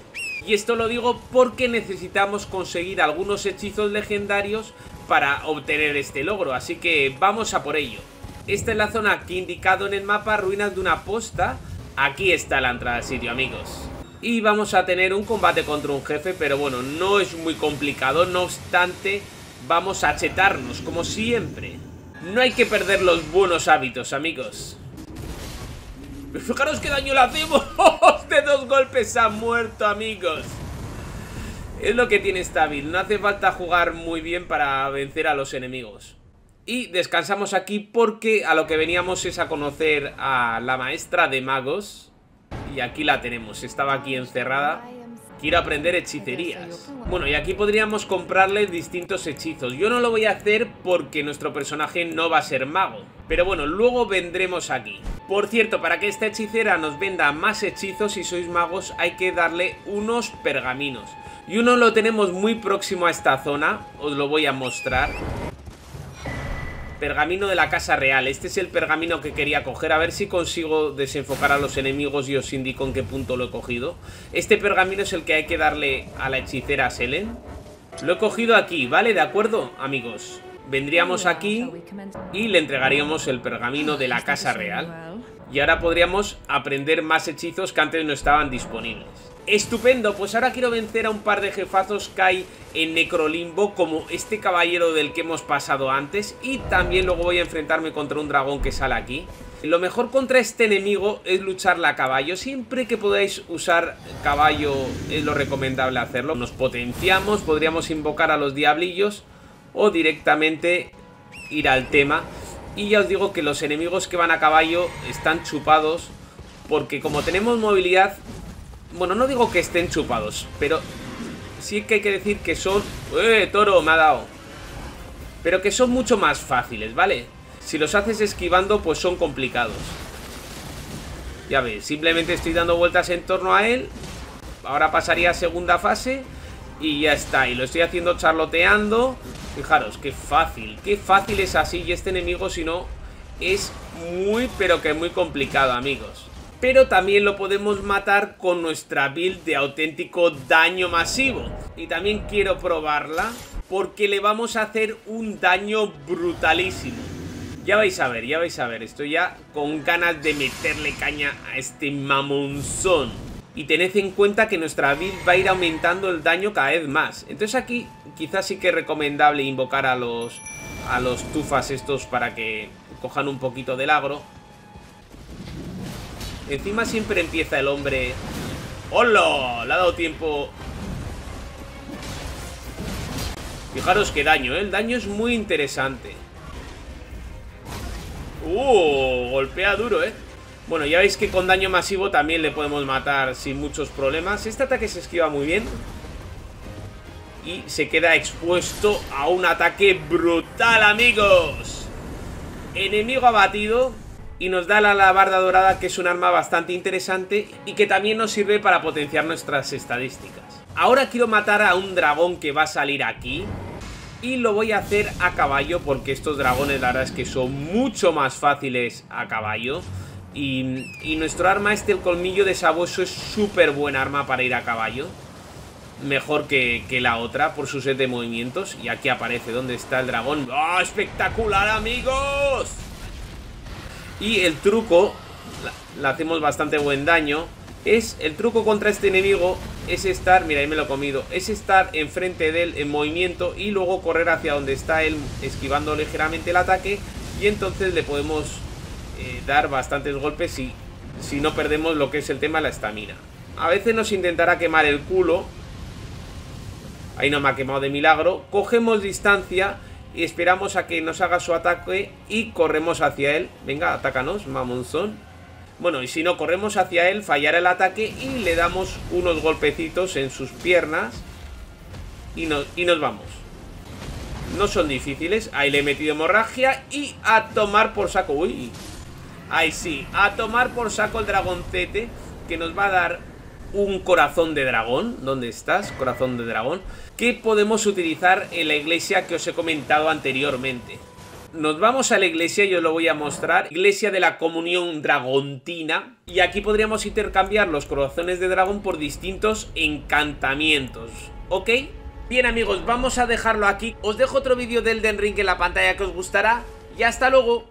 Y esto lo digo porque necesitamos conseguir algunos hechizos legendarios para obtener este logro, así que vamos a por ello. Esta es la zona que he indicado en el mapa, ruinas de una posta. Aquí está la entrada al sitio, amigos. Y vamos a tener un combate contra un jefe, pero bueno, no es muy complicado, no obstante, vamos a chetarnos, como siempre. No hay que perder los buenos hábitos, amigos. Fijaros qué daño le hacemos. De dos golpes ha muerto, amigos. Es lo que tiene esta No hace falta jugar muy bien para vencer a los enemigos. Y descansamos aquí porque a lo que veníamos es a conocer a la maestra de magos. Y aquí la tenemos, estaba aquí encerrada. Quiero aprender hechicerías. Bueno, y aquí podríamos comprarle distintos hechizos. Yo no lo voy a hacer porque nuestro personaje no va a ser mago. Pero bueno, luego vendremos aquí. Por cierto, para que esta hechicera nos venda más hechizos, si sois magos, hay que darle unos pergaminos. Y uno lo tenemos muy próximo a esta zona, os lo voy a mostrar. Pergamino de la Casa Real. Este es el pergamino que quería coger. A ver si consigo desenfocar a los enemigos y os indico en qué punto lo he cogido. Este pergamino es el que hay que darle a la hechicera Selen. Lo he cogido aquí, ¿vale? ¿De acuerdo, amigos? Vendríamos aquí y le entregaríamos el pergamino de la Casa Real. Y ahora podríamos aprender más hechizos que antes no estaban disponibles. Estupendo, pues ahora quiero vencer a un par de jefazos que hay en Necrolimbo como este caballero del que hemos pasado antes y también luego voy a enfrentarme contra un dragón que sale aquí. Lo mejor contra este enemigo es lucharla a caballo, siempre que podáis usar caballo es lo recomendable hacerlo. Nos potenciamos, podríamos invocar a los diablillos o directamente ir al tema. Y ya os digo que los enemigos que van a caballo están chupados porque como tenemos movilidad bueno, no digo que estén chupados, pero sí que hay que decir que son... ¡Eh, toro! Me ha dado. Pero que son mucho más fáciles, ¿vale? Si los haces esquivando, pues son complicados. Ya ves, simplemente estoy dando vueltas en torno a él. Ahora pasaría a segunda fase. Y ya está, y lo estoy haciendo charloteando. Fijaros, qué fácil, qué fácil es así. Y este enemigo, si no, es muy, pero que muy complicado, amigos pero también lo podemos matar con nuestra build de auténtico daño masivo. Y también quiero probarla porque le vamos a hacer un daño brutalísimo. Ya vais a ver, ya vais a ver, estoy ya con ganas de meterle caña a este mamonzón. Y tened en cuenta que nuestra build va a ir aumentando el daño cada vez más. Entonces aquí quizás sí que es recomendable invocar a los, a los tufas estos para que cojan un poquito del agro. Encima siempre empieza el hombre... ¡Hola! Le ha dado tiempo... Fijaros qué daño, ¿eh? El daño es muy interesante. ¡Uh! Golpea duro, ¿eh? Bueno, ya veis que con daño masivo también le podemos matar sin muchos problemas. Este ataque se esquiva muy bien. Y se queda expuesto a un ataque brutal, amigos. Enemigo abatido y nos da la alabarda dorada que es un arma bastante interesante y que también nos sirve para potenciar nuestras estadísticas. Ahora quiero matar a un dragón que va a salir aquí y lo voy a hacer a caballo porque estos dragones la verdad es que son mucho más fáciles a caballo y, nuestro arma este, el colmillo de sabueso, es súper buen arma para ir a caballo. Mejor que, que, la otra por su set de movimientos. Y aquí aparece donde está el dragón. ¡Oh, espectacular, amigos! Y el truco, le hacemos bastante buen daño, es el truco contra este enemigo es estar, mira ahí me lo he comido, es estar enfrente de él en movimiento y luego correr hacia donde está él esquivando ligeramente el ataque y entonces le podemos eh, dar bastantes golpes y si no perdemos lo que es el tema de la estamina. A veces nos intentará quemar el culo, ahí no me ha quemado de milagro, cogemos distancia y esperamos a que nos haga su ataque y corremos hacia él. Venga, atácanos, mamonzón. Bueno, y si no, corremos hacia él, fallará el ataque y le damos unos golpecitos en sus piernas y, y nos vamos. No son difíciles. Ahí le he metido hemorragia y a tomar por saco. Uy. Ahí sí, a tomar por saco el dragoncete que nos va a dar un corazón de dragón. ¿Dónde estás? Corazón de dragón. Que podemos utilizar en la iglesia que os he comentado anteriormente. Nos vamos a la iglesia y os lo voy a mostrar. Iglesia de la Comunión Dragontina. Y aquí podríamos intercambiar los corazones de dragón por distintos encantamientos. ¿Ok? Bien amigos, vamos a dejarlo aquí. Os dejo otro vídeo del Den Ring en la pantalla que os gustará. Y hasta luego.